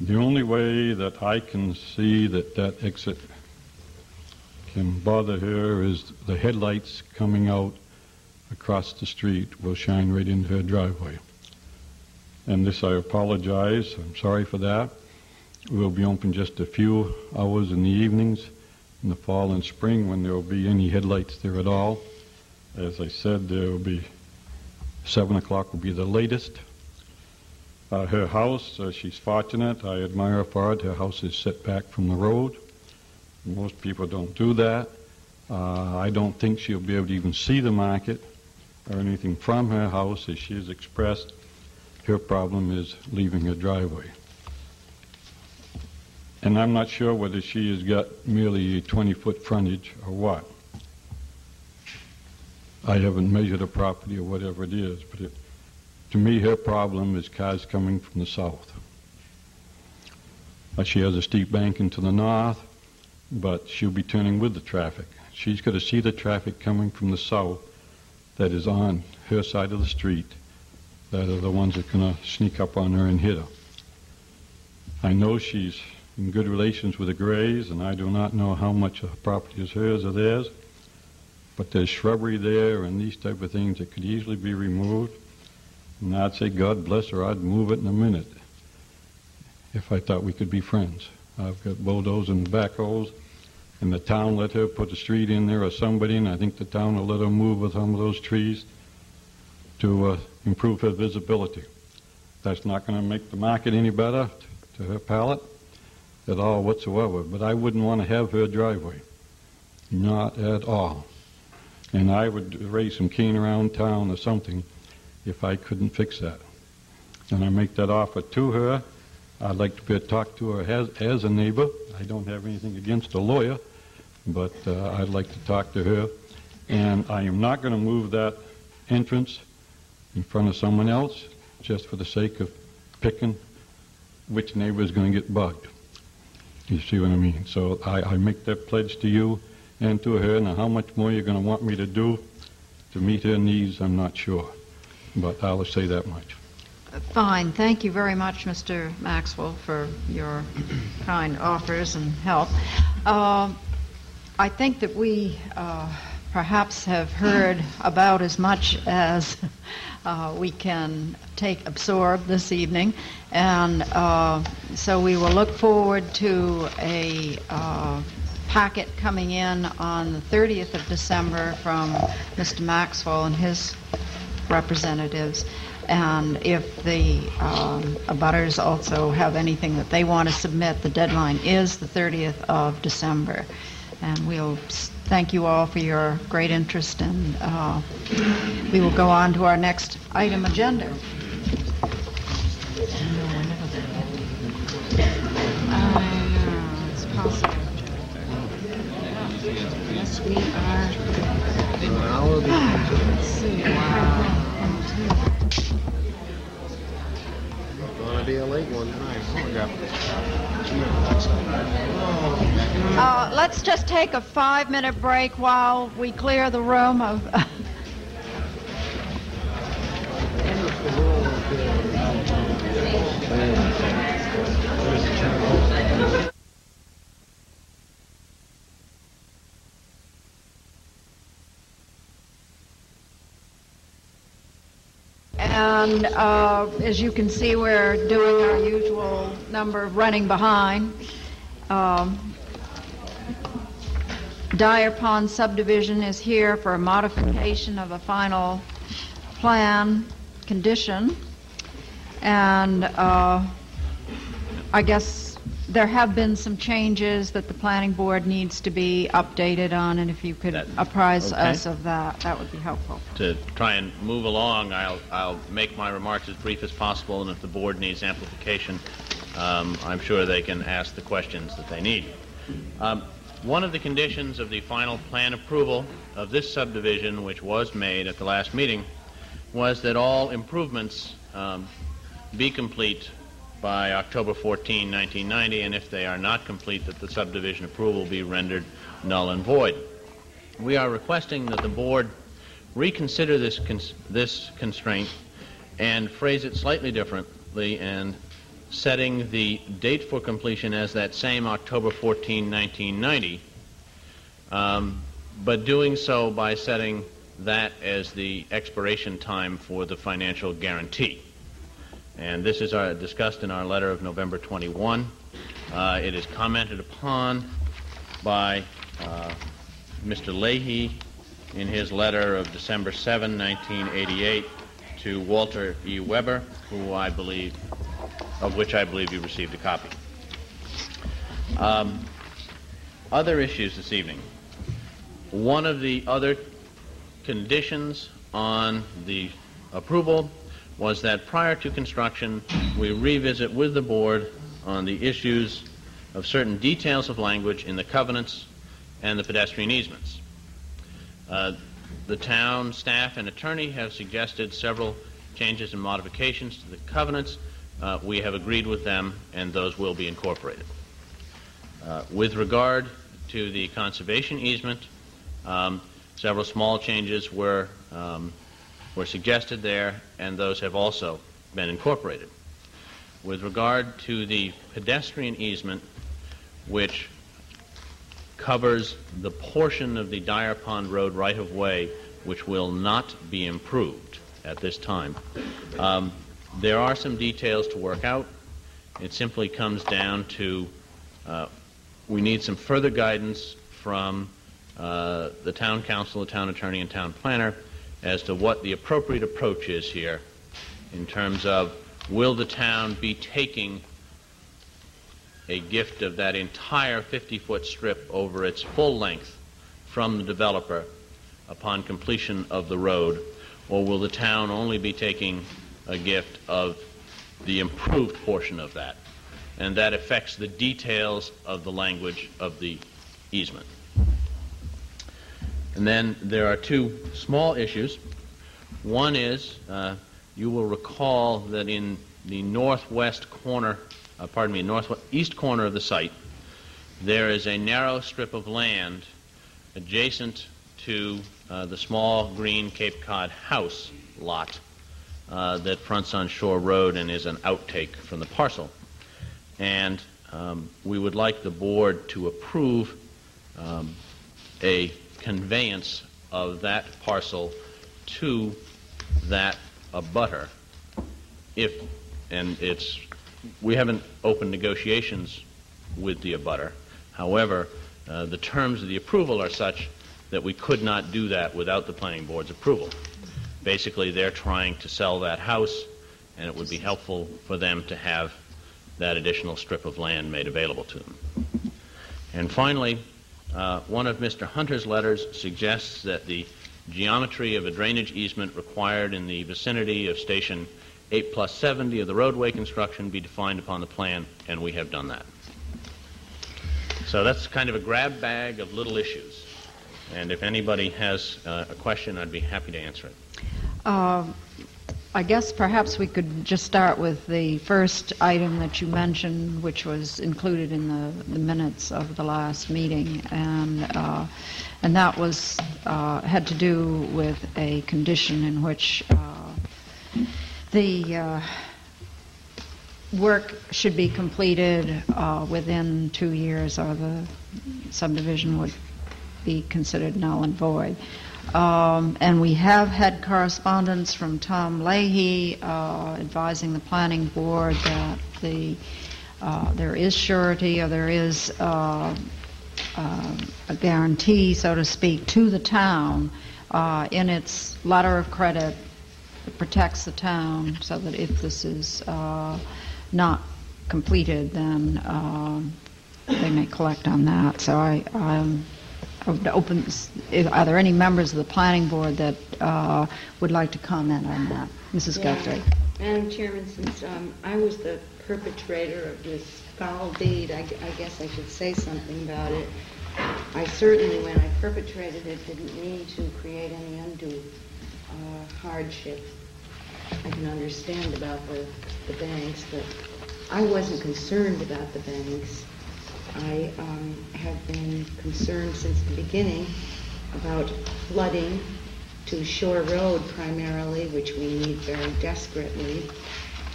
The only way that I can see that that exit can bother her is the headlights coming out across the street will shine right into her driveway. And this I apologize. I'm sorry for that. We'll be open just a few hours in the evenings in the fall and spring when there will be any headlights there at all. As I said, there will be 7 o'clock will be the latest. Uh, her house, uh, she's fortunate. I admire her for it. Her house is set back from the road. Most people don't do that. Uh, I don't think she'll be able to even see the market or anything from her house, as she has expressed. Her problem is leaving her driveway. And I'm not sure whether she has got merely a 20-foot frontage or what. I haven't measured the property or whatever it is, but it, to me, her problem is cars coming from the south. Uh, she has a steep bank into the north, but she'll be turning with the traffic. She's going to see the traffic coming from the south that is on her side of the street that are the ones that are going to sneak up on her and hit her. I know she's in good relations with the Grays, and I do not know how much of the property is hers or theirs, but there's shrubbery there and these type of things that could easily be removed. And I'd say, God bless her, I'd move it in a minute if I thought we could be friends. I've got bulldozers and backhoes, and the town let her put a street in there or somebody, and I think the town will let her move with some of those trees to uh, improve her visibility. That's not going to make the market any better to her palate at all whatsoever, but I wouldn't want to have her driveway. Not at all. And I would raise some cane around town or something if I couldn't fix that. And I make that offer to her. I'd like to be talk to her as, as a neighbor. I don't have anything against a lawyer, but uh, I'd like to talk to her. And I am not going to move that entrance in front of someone else just for the sake of picking which neighbor is going to get bugged. You see what I mean? So I, I make that pledge to you and to her. Now, how much more you're going to want me to do to meet her needs, I'm not sure. But I'll say that much. Fine. Thank you very much, Mr. Maxwell, for your kind offers and help. Uh, I think that we uh, perhaps have heard about as much as uh, we can take absorb this evening, and uh, so we will look forward to a uh, packet coming in on the 30th of December from Mr. Maxwell and his representatives. And if the um, abutters also have anything that they want to submit, the deadline is the 30th of December. And we'll thank you all for your great interest, and uh, we will go on to our next item agenda. Be a late one tonight. Uh, let's just take a five-minute break while we clear the room of. And uh, as you can see, we're doing our usual number of running behind. Um, Dyer Pond subdivision is here for a modification of a final plan condition. And uh, I guess there have been some changes that the planning board needs to be updated on, and if you could apprise okay. us of that, that would be helpful. To try and move along, I'll, I'll make my remarks as brief as possible, and if the board needs amplification, um, I'm sure they can ask the questions that they need. Um, one of the conditions of the final plan approval of this subdivision, which was made at the last meeting, was that all improvements um, be complete by October 14, 1990, and if they are not complete, that the subdivision approval be rendered null and void. We are requesting that the board reconsider this, cons- this constraint and phrase it slightly differently and setting the date for completion as that same October 14, 1990, um, but doing so by setting that as the expiration time for the financial guarantee. And this is our, discussed in our letter of November 21. Uh, it is commented upon by uh, Mr. Leahy in his letter of December 7, 1988, to Walter E. Weber, who I believe, of which I believe you received a copy. Um, other issues this evening. One of the other conditions on the approval was that prior to construction, we revisit with the board on the issues of certain details of language in the covenants and the pedestrian easements. Uh, the town staff and attorney have suggested several changes and modifications to the covenants. Uh, we have agreed with them, and those will be incorporated. Uh, with regard to the conservation easement, um, several small changes were um, were suggested there, and those have also been incorporated. With regard to the pedestrian easement, which covers the portion of the Dyer Pond Road right-of-way which will not be improved at this time, um, there are some details to work out. It simply comes down to uh, we need some further guidance from uh, the town council, the town attorney, and town planner as to what the appropriate approach is here in terms of will the town be taking a gift of that entire 50-foot strip over its full length from the developer upon completion of the road, or will the town only be taking a gift of the improved portion of that? And that affects the details of the language of the easement. And then there are two small issues. One is, uh, you will recall that in the northwest corner, uh, pardon me, northeast corner of the site, there is a narrow strip of land adjacent to uh, the small green Cape Cod house lot uh, that fronts on Shore Road and is an outtake from the parcel. And um, we would like the board to approve um, a conveyance of that parcel to that abutter if, and it's, we haven't opened negotiations with the abutter. However, uh, the terms of the approval are such that we could not do that without the planning board's approval. Basically, they're trying to sell that house, and it would be helpful for them to have that additional strip of land made available to them. And finally, uh, one of Mr. Hunter's letters suggests that the geometry of a drainage easement required in the vicinity of Station 8 plus 70 of the roadway construction be defined upon the plan, and we have done that. So that's kind of a grab bag of little issues. And if anybody has uh, a question, I'd be happy to answer it. Uh, I guess perhaps we could just start with the first item that you mentioned, which was included in the, the minutes of the last meeting, and uh, and that was uh, had to do with a condition in which uh, the uh, work should be completed within two years, or the subdivision would be considered null and void. Um, and we have had correspondence from Tom Leahy uh, advising the planning board that the uh, there is surety or there is uh, uh a guarantee, so to speak, to the town uh, in its letter of credit that protects the town so that if this is uh, not completed, then they may collect on that. So I, I'm open, are there any members of the planning board that uh, would like to comment on that? Mrs. Yeah. Guthrie. Madam Chairman, since um, I was the perpetrator of this foul deed, I, I guess I should say something about it. I certainly, when I perpetrated it, didn't mean to create any undue uh, hardship. I can understand about the, the banks, but I wasn't concerned about the banks. I um, have been concerned since the beginning about flooding to Shore Road primarily, which we need very desperately,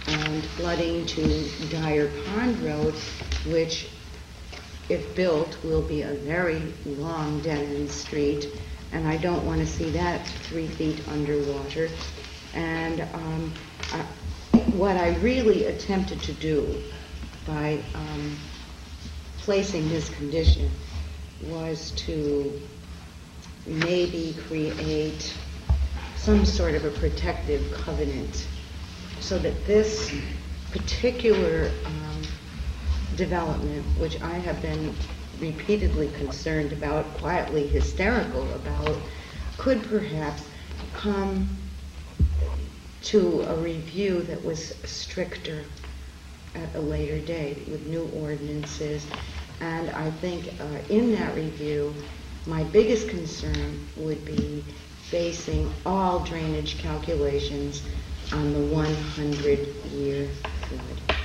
and flooding to Dyer Pond Road, which, if built, will be a very long dead-end street, and I don't want to see that three feet underwater. And um, I, what I really attempted to do by um, placing this condition was to maybe create some sort of a protective covenant so that this particular um, development, which I have been repeatedly concerned about, quietly hysterical about, could perhaps come to a review that was stricter at a later date with new ordinances. And I think uh, in that review, my biggest concern would be basing all drainage calculations on the 100-year flood.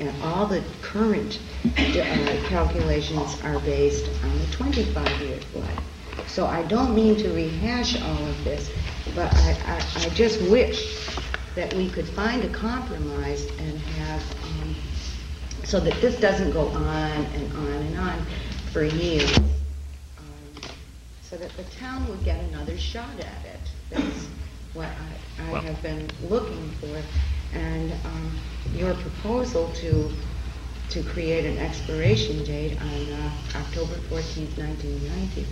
And all the current uh, calculations are based on the 25-year flood. So I don't mean to rehash all of this, but I, I, I just wish that we could find a compromise and have, um, so that this doesn't go on and on and on for years, um, so that the town would get another shot at it. That's what I, I Well- have been looking for. And um, your proposal to to create an expiration date on uh, October 14th, 1990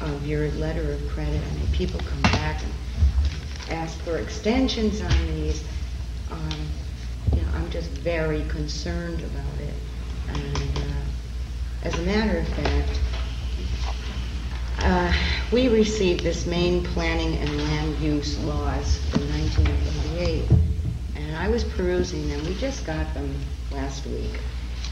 of your letter of credit, I mean, people come back and ask for extensions on these. Um, you know, I'm just very concerned about it. And uh, as a matter of fact, uh, we received this Maine Planning and Land Use Laws from 1988, and I was perusing them. We just got them last week.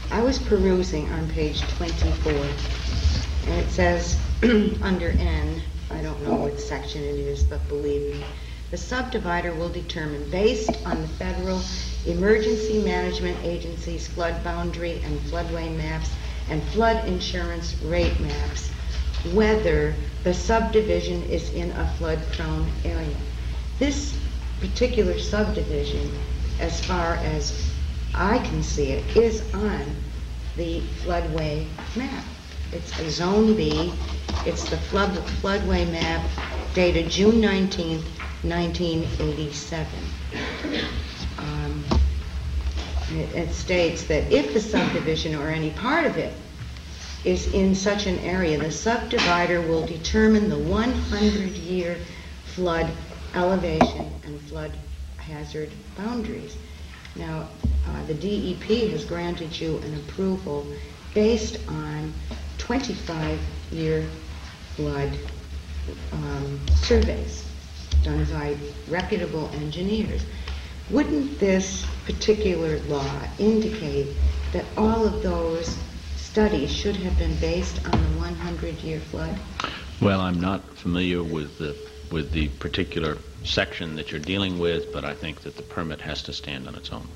I was perusing on page 24, and it says under N, I don't know what section it is, but believe me, the subdivider will determine, based on the federal emergency management agency's flood boundary and floodway maps and flood insurance rate maps, whether the subdivision is in a flood-prone area. This particular subdivision, as far as I can see it, is on the floodway map. It's a Zone B. It's the flood, floodway map dated June 19th, 1987. Um, it, it states that if the subdivision or any part of it is in such an area, the subdivider will determine the 100-year flood elevation and flood hazard boundaries. Now, uh, the DEP has granted you an approval based on 25-year flood um, surveys done by reputable engineers. Wouldn't this particular law indicate that all of those studies should have been based on the 100-year flood? Well, I'm not familiar with the, with the particular section that you're dealing with, but I think that the permit has to stand on its own.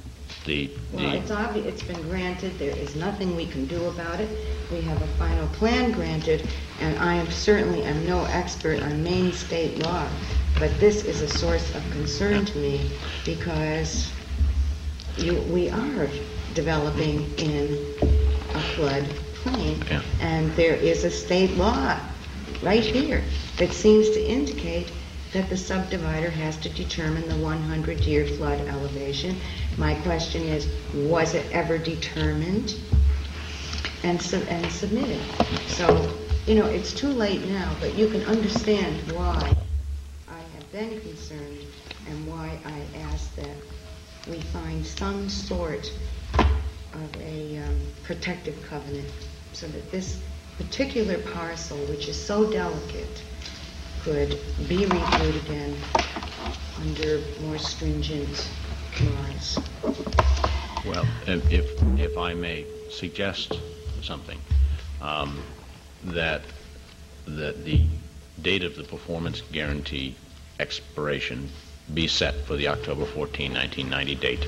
The, Well, the, it's obvious, it's been granted, there is nothing we can do about it. We have a final plan granted, and I am certainly am no expert on Maine state law, but this is a source of concern to me because you, we are developing in a flood plain, and there is a state law right here that seems to indicate that the subdivider has to determine the 100-year flood elevation. My question is, was it ever determined and, and submitted? So, you know, it's too late now, but you can understand why I have been concerned and why I ask that we find some sort of a um, protective covenant so that this particular parcel, which is so delicate, could be reviewed again under more stringent well, if, if if I may suggest something, um, that, that the date of the performance guarantee expiration be set for the October 14, 1990 date.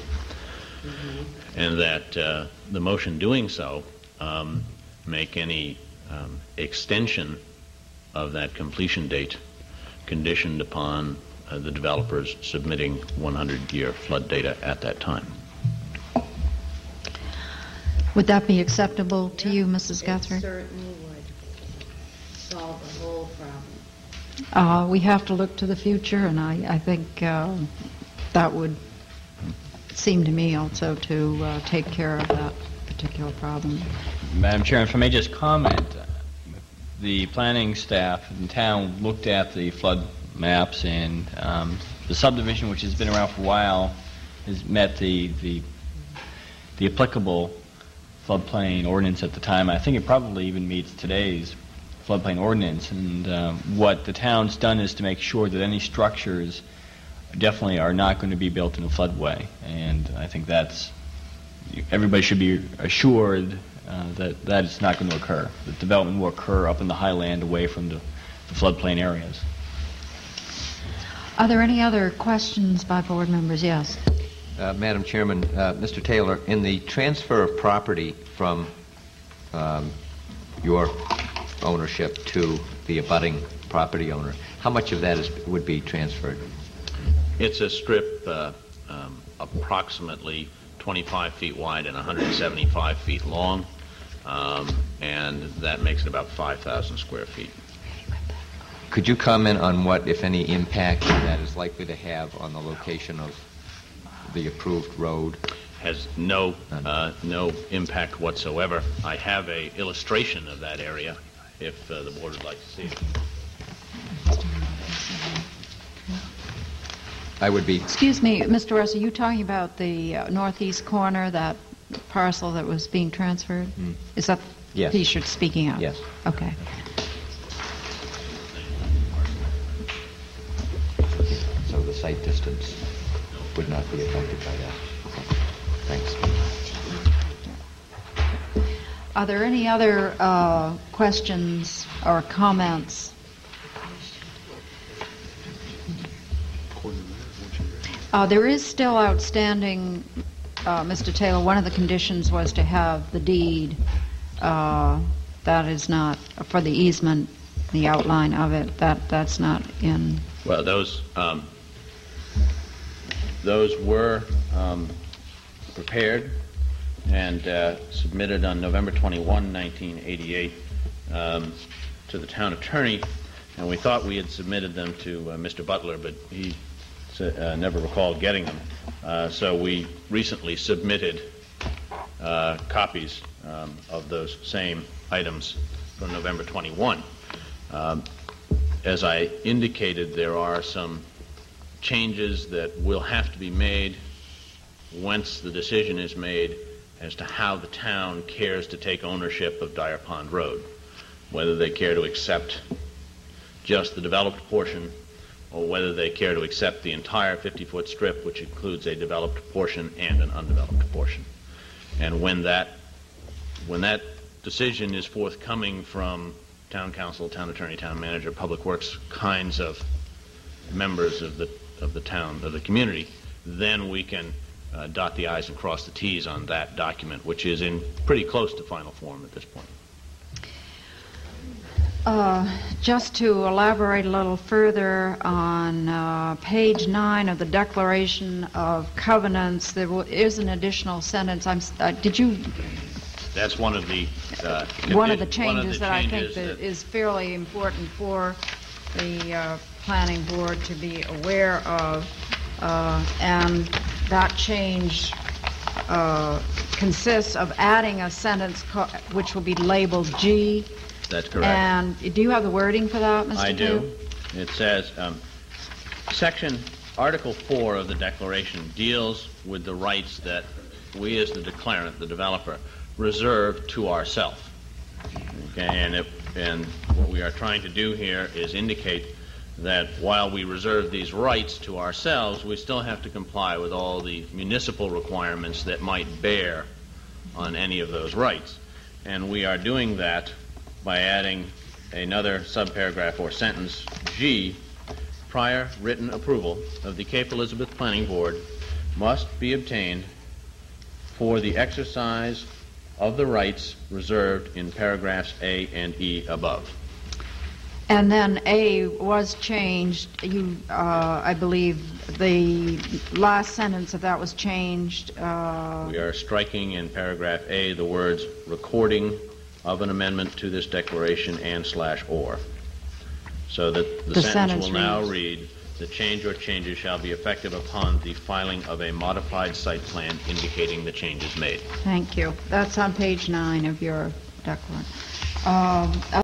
And that uh, the motion doing so um, make any um, extension of that completion date conditioned upon the developers submitting 100-year flood data at that time. Would that be acceptable to you, Mrs. Guthrie? It certainly would solve the whole problem. Uh, we have to look to the future, and I, I think uh, that would seem to me also to uh, take care of that particular problem. Madam Chair, if I may just comment, uh, the planning staff in town looked at the flood maps, and um, the subdivision, which has been around for a while, has met the, the, the applicable floodplain ordinance at the time. I think it probably even meets today's floodplain ordinance. And um, what the town's done is to make sure that any structures definitely are not going to be built in a floodway. And I think that's, everybody should be assured uh, that that is not going to occur. That development will occur up in the highland away from the, the floodplain areas. Are there any other questions by board members? Yes. Uh, Madam Chairman, uh, Mr. Taylor, in the transfer of property from um, your ownership to the abutting property owner, how much of that is, would be transferred? It's a strip uh, um, approximately 25 feet wide and 175 feet long, um, and that makes it about 5,000 square feet. Could you comment on what, if any, impact that is likely to have on the location of the approved road? Has no uh, no impact whatsoever. I have a illustration of that area, if uh, the board would like to see it. I would be, Excuse me, Mr. Russ, are you talking about the uh, northeast corner, that parcel that was being transferred? Is that Yes. the piece you're speaking of? Yes. Okay. Site distance would not be affected by that. Thanks. Are there any other uh, questions or comments? Uh, There is still outstanding, uh, Mr. Taylor, one of the conditions was to have the deed. uh, That is not, for the easement, the outline of it, that, that's not in. Well, those um, those were um, prepared and uh, submitted on November 21, 1988, um, to the town attorney, and we thought we had submitted them to uh, Mr. Butler, but he uh, never recalled getting them. Uh, so we recently submitted uh, copies um, of those same items from November 21. Um, as I indicated, there are some changes that will have to be made once the decision is made as to how the town cares to take ownership of Dyer Pond Road, whether they care to accept just the developed portion or whether they care to accept the entire 50-foot strip, which includes a developed portion and an undeveloped portion. And when that when that decision is forthcoming from town council, town attorney, town manager, public works kinds of members of the of the town of the community, then we can uh, dot the i's and cross the t's on that document, which is in pretty close to final form at this point. Uh, Just to elaborate a little further on uh, page nine of the Declaration of Covenants, there is an additional sentence. I'm, uh, did you, That's one of the uh, one of the changes that I think changes that is fairly important for the uh, planning board to be aware of, Uh, and that change uh, consists of adding a sentence which will be labeled G. That's correct. And do you have the wording for that, Mr. I do. It says, um, Section, Article 4 of the Declaration deals with the rights that we as the declarant, the developer, reserve to ourselves. Okay, and it, and what we are trying to do here is indicate that while we reserve these rights to ourselves, we still have to comply with all the municipal requirements that might bear on any of those rights. And we are doing that by adding another subparagraph or sentence, G, prior written approval of the Cape Elizabeth Planning Board must be obtained for the exercise of the rights reserved in paragraphs A and E above. And then A was changed, you, uh, I believe, the last sentence of that was changed, uh, We are striking in paragraph A the words "recording of an amendment to this declaration and slash or." So that the The sentence sentence will now read, "The change or changes shall be effective upon the filing of a modified site plan indicating the changes made." thank you. That's on page nine of your declaration. Um,